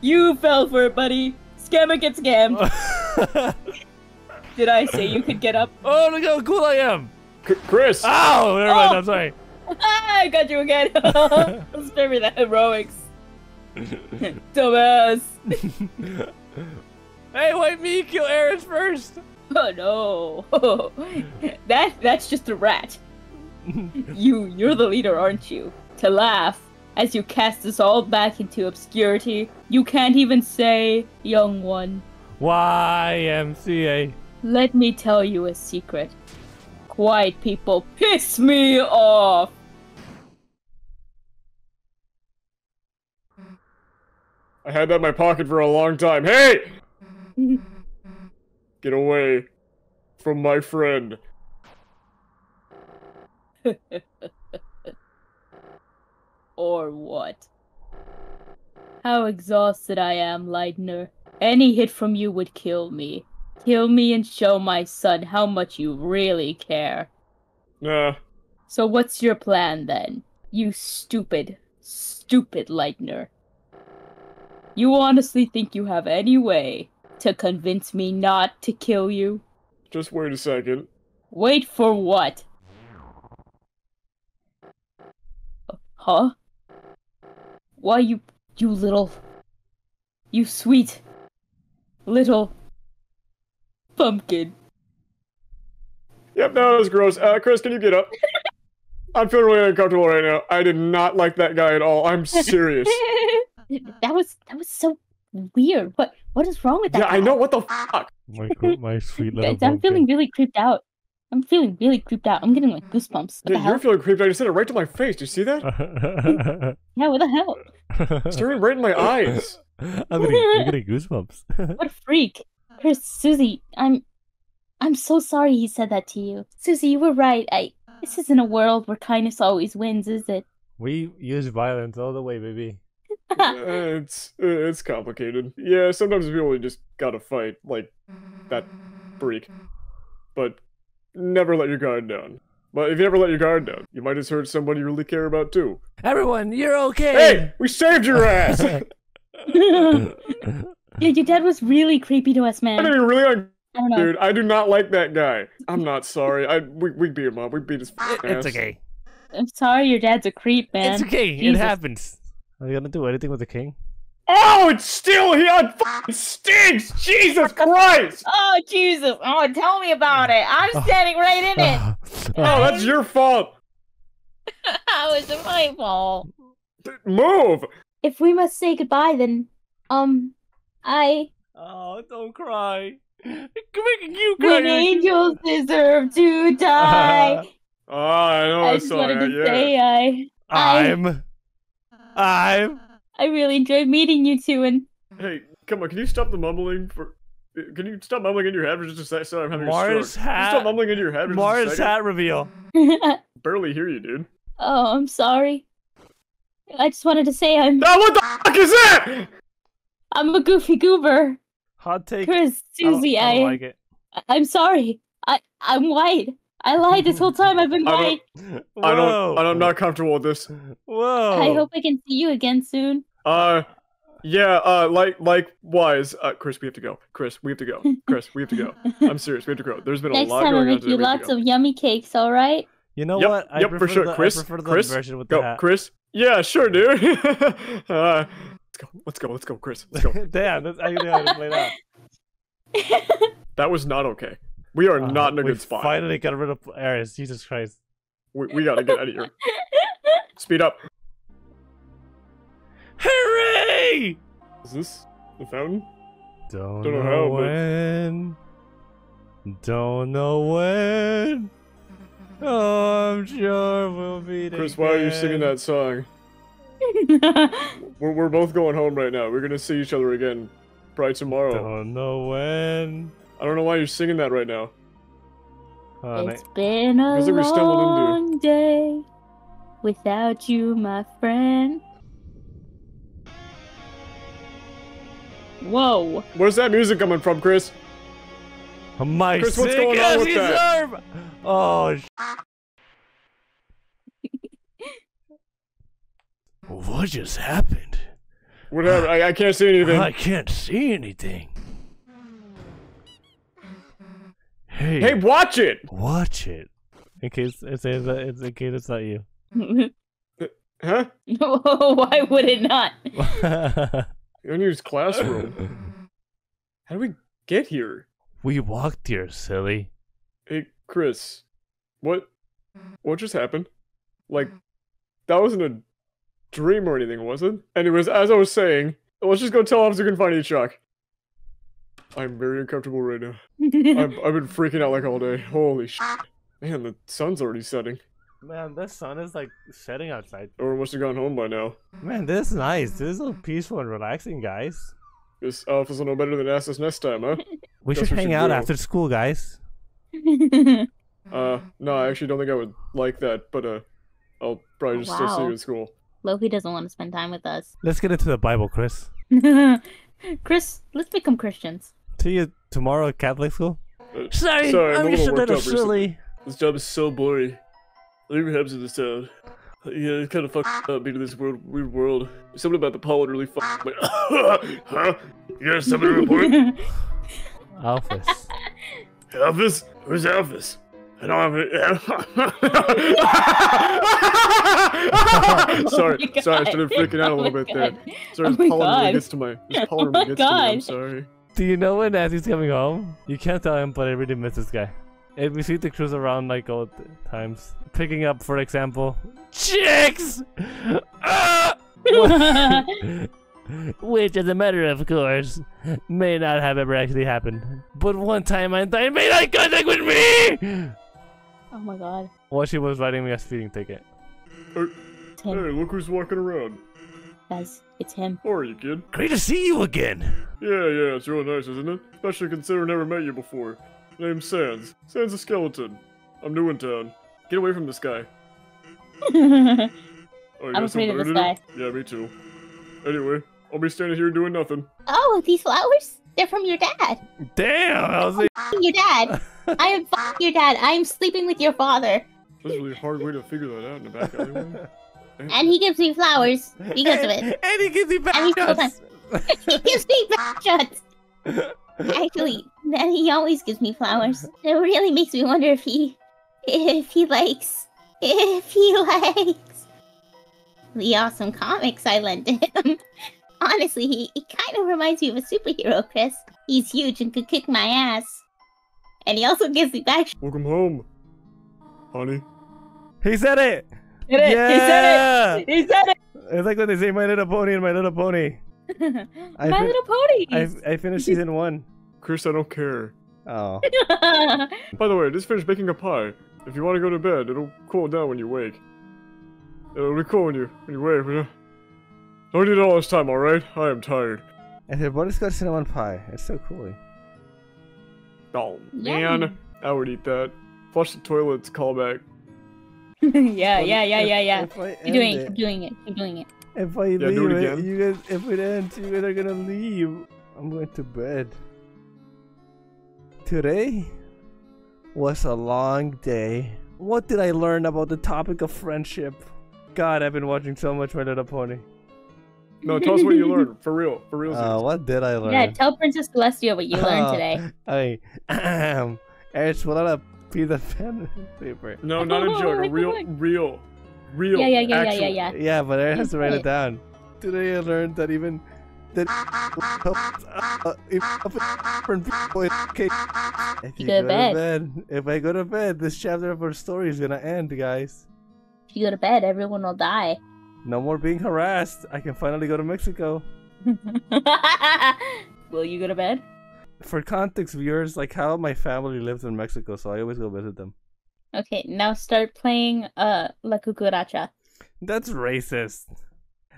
You fell for it, buddy. Scammer get scammed. Did I say you could get up? oh, look how cool I am! C- Kris. Ow! Never mind, Oh. I'm sorry. Ah, I got you again. Spare me the heroics. Dumbass. hey, why me kill Aaron first? Oh no. that that's just a rat. you you're the leader, aren't you? To laugh as you cast us all back into obscurity. You can't even say young one. YMCA. Let me tell you a secret. Quiet people piss me off. I had that in my pocket for a long time. Hey! Get away from my friend. or what? How exhausted I am, Lightner. Any hit from you would kill me. Kill me and show my son how much you really care. Nah. So what's your plan then? You stupid, stupid Lightner. You honestly think you have any way to convince me not to kill you? Just wait a second. Wait for what? Huh? Why you you little you sweet little pumpkin. Yep, that was gross. Uh, Kris, can you get up? I'm feeling really uncomfortable right now. I did not like that guy at all. I'm serious. that was that was so weird. What what is wrong with that? yeah, I know. What the fuck? My, my sweet little Guys, I'm pumpkin. feeling really creeped out. I'm feeling really creeped out. I'm getting like goosebumps. What Yeah, you're feeling creeped out. You said it right to my face. Do you see that? Yeah, what the hell? Staring right in my eyes. I'm getting, I'm getting goosebumps. What a freak. Kris, Susie, I'm I'm so sorry he said that to you. Susie, you were right. I this isn't a world where kindness always wins, is it? we use violence all the way, baby. Uh, it's uh, it's complicated. Yeah, sometimes people just gotta fight, like that freak. But never let your guard down. But if you ever let your guard down, you might just hurt somebody you really care about too. Everyone, you're okay. Hey, we saved your ass. yeah, your dad was really creepy to us, man. I man. mean, really, un- I don't know. dude. I do not like that guy. I'm not sorry. I we we beat him up. We beat his f- It's okay. I'm sorry your dad's a creep, man. It's okay. It happens. Are you gonna do anything with the king? Oh, it's still here. It fucking stinks. Jesus Christ. Oh Jesus! Oh, tell me about it. I'm standing right in it. Oh, that's your fault. How is it my fault? Move. If we must say goodbye, then, um, I. oh, don't cry. You're making you When angels deserve to die. Oh, I know I I just saw wanted that. to Yeah. say I. I- I'm. I'm. I really enjoyed meeting you two, and Hey, come on. Can you stop the mumbling for? Can you stop mumbling in your head for just a second? Sorry, I'm having Mars a stroke. Can you stop hat. mumbling in your head for just a Mars second? hat reveal. Barely hear you, dude. Oh, I'm sorry. I just wanted to say I'm Oh, what the fuck is that? I'm a goofy goober. Hot take. Kris, I don't- Susie, I, I, don't like it. I'm sorry. I I'm white. I lied this whole time. I've been I don't- white. I don't. I'm not comfortable with this. Whoa. I hope I can see you again soon. Uh, yeah. Uh, like, likewise. Uh, Kris, we have to go. Kris, we have to go. Kris, we have to go. I'm serious. We have to go. There's been a Next lot time I going on make today. you we have lots of yummy cakes. All right. You know yep, what? I yep, for sure. The, Kris, I prefer the Kris, version with go, the hat. Kris. Yeah, sure, dude. uh, let's go, let's go, let's go, Kris. Let's go. Damn, that's actually how to play that. that was not okay. We are Uh, not in a good spot. Finally got rid of Ares. Jesus Christ. We, we gotta get out of here. Speed up. Hooray! Is this the fountain? Don't, Don't know know, how, but- when. Don't know when. Oh, I'm sure we'll be there. Kris, why are you singing that song? We're, we're both going home right now. We're gonna see each other again. Probably tomorrow. Don't know when. I don't know why you're singing that right now. Oh, It's been a Feels like we stumbled into- long day without you, my friend. Whoa. Where's that music coming from, Kris? My Kris, what's sick going on ass with that? deserve- Oh, sh- what just happened? Whatever. I, I can't see anything. I can't see anything. Hey, Hey, watch it! watch it. In case it's in, it's in case it's not you. Huh? Why would it not? Unused classroom. How do we get here? we walked here, silly. Hey, Kris. What? What just happened? Like, that wasn't a dream or anything, was it? Anyways, as I was saying, let's just go tell Officer Confining Chuck. I'm very uncomfortable right now. I've, I've been freaking out like all day. Holy shit. Man, the sun's already setting. Man, the sun is like setting outside. Everyone must have gone home by now. Man, this is nice. This is so peaceful and relaxing, guys. This Alphys will know better than ask us next time, huh? We Guess should we hang should out go. after school, guys. Uh, no, I actually don't think I would like that, but uh, I'll probably just still see you in school. Loki doesn't want to spend time with us. Let's get into the Bible, Kris. Kris, let's become Christians. See you tomorrow at Catholic school. Uh, Sorry, sorry, I'm I'm just a little worked little up recently. This job is so boring. Leave your heads in this town. Yeah, it kind of fucked up being in this weird, weird world. Something about the pollen really fucked me. huh? You got something to report? Alphys. Elvis? Who's Elvis? I don't have it. sorry, Oh my sorry, I God. started freaking out a Oh little my bit there. Sorry, Oh this pollen really gets to my. This pollen Oh really my gets to me. I'm sorry. Do you know when Nancy's coming home? You can't tell him, but I really miss this guy. And we see the cruise around like old times. Picking up, for example, chicks! Ah! Which, as a matter of course, may not have ever actually happened. But one time I thought made eye contact with me! oh my god. While she was writing me a speeding ticket. It's Hey, look who's walking around. Guys, it's him. How are you, kid? Great to see you again. Yeah, yeah, it's real nice, isn't it? Especially considering I never met you before. Name's Sans. Sans a skeleton. I'm new in town. Get away from this guy. Oh, I'm got afraid of this guy. do? Yeah, me too. Anyway, I'll be standing here doing nothing. Oh, these flowers? They're from your dad. Damn! I was like, your dad. I am f***ing your dad. I am sleeping with your father. That's a really hard way to figure that out in the back alleyway. And he gives me flowers because of it. and he gives me back And he's still shots. He gives me back shots. Actually, then he always gives me flowers. It really makes me wonder if he, if he likes, if he likes the awesome comics I lent to him. Honestly, he, he kind of reminds me of a superhero, Kris. He's huge and could kick my ass. And he also gives me back. Welcome home, honey. He said it! Did it. Yeah! He said it. He said It's like when they say My Little Pony and My Little Pony. it. My little ponies. I, I finished season one. Kris, I don't care. Oh. By the way, I just finished baking a pie. If you want to go to bed, it'll cool down when you wake. It'll be cool when you when you wake. But don't eat all this time, all right? I am tired. And her got cinnamon pie. It's so cool. Oh Yum. man, I would eat that. Flush the toilets. Call back. yeah, yeah, yeah, yeah, yeah. If I Keep doing it. it, Keep doing it. Keep doing it. if I do leave it it, again. you guys, if it ends, you guys are gonna leave. I'm going to bed. Today was a long day. What did I learn about the topic of friendship? God, I've been watching so much My Little Pony. No, tell us what you learned. For real. For real. Uh, what did I learn? Yeah, tell Princess Celestia what you learned Oh, today. I, am. there's a lot of piece of pen and paper. No, not a Oh joke. my A real, God. real, real. Yeah, yeah, yeah, yeah, actual. yeah, yeah. Yeah, but I have to write it it. down. Today I learned that even that uh, if different people okay. If you go to bed. bed, if I go to bed, this chapter of our story is gonna end, guys. If you go to bed, everyone will die. No more being harassed. I can finally go to Mexico. will you go to bed? For context, viewers, like how my family lives in Mexico, so I always go visit them. Okay, now start playing uh La Cucaracha. That's racist.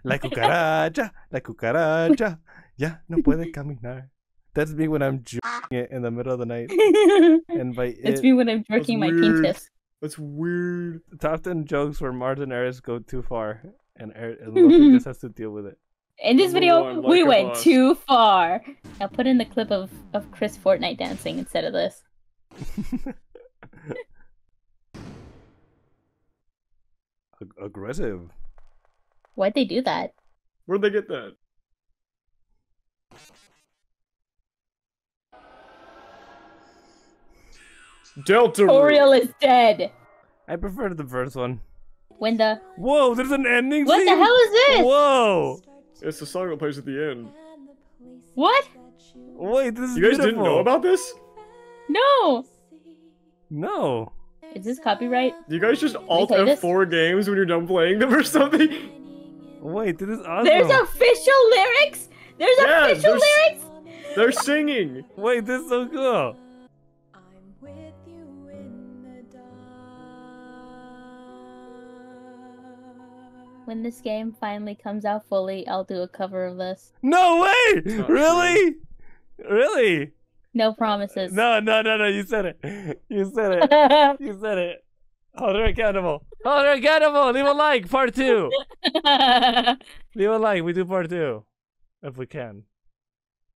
La cucaracha, la cucaracha, ya no puede caminar. That's me when I'm j***ing it in the middle of the night. And by it's it, me when I'm jerking my weird. penis. That's weird. top 10 jokes where Martin Aris go too far, and, Ar- and just has to deal with it. In this oh, video, one, we like a went boss. too far. Now put in the clip of, of Kris Fortnite dancing instead of this. Ag- aggressive. Why'd they do that? Where'd they get that? Delta. Root. Oriel is dead. I prefer the first one. When the Whoa, there's an ending what the hell is this? Whoa! It's the song that plays at the end. What? Wait, this is You guys beautiful. didn't know about this? No. No. Is this copyright? Do you guys just alt play? F4 games when you're done playing them or something? Wait, this is awesome. There's official lyrics. There's Yeah, official there's- lyrics. They're singing. Wait, this is so cool. When this game finally comes out fully, I'll do a cover of this. No way! not Really? Really? No promises. No, no, no, no. You said it. You said it. You said it. Hold her accountable. Oh, Hold her accountable. Leave a like. Part two. Leave a like. We do part two. If we can.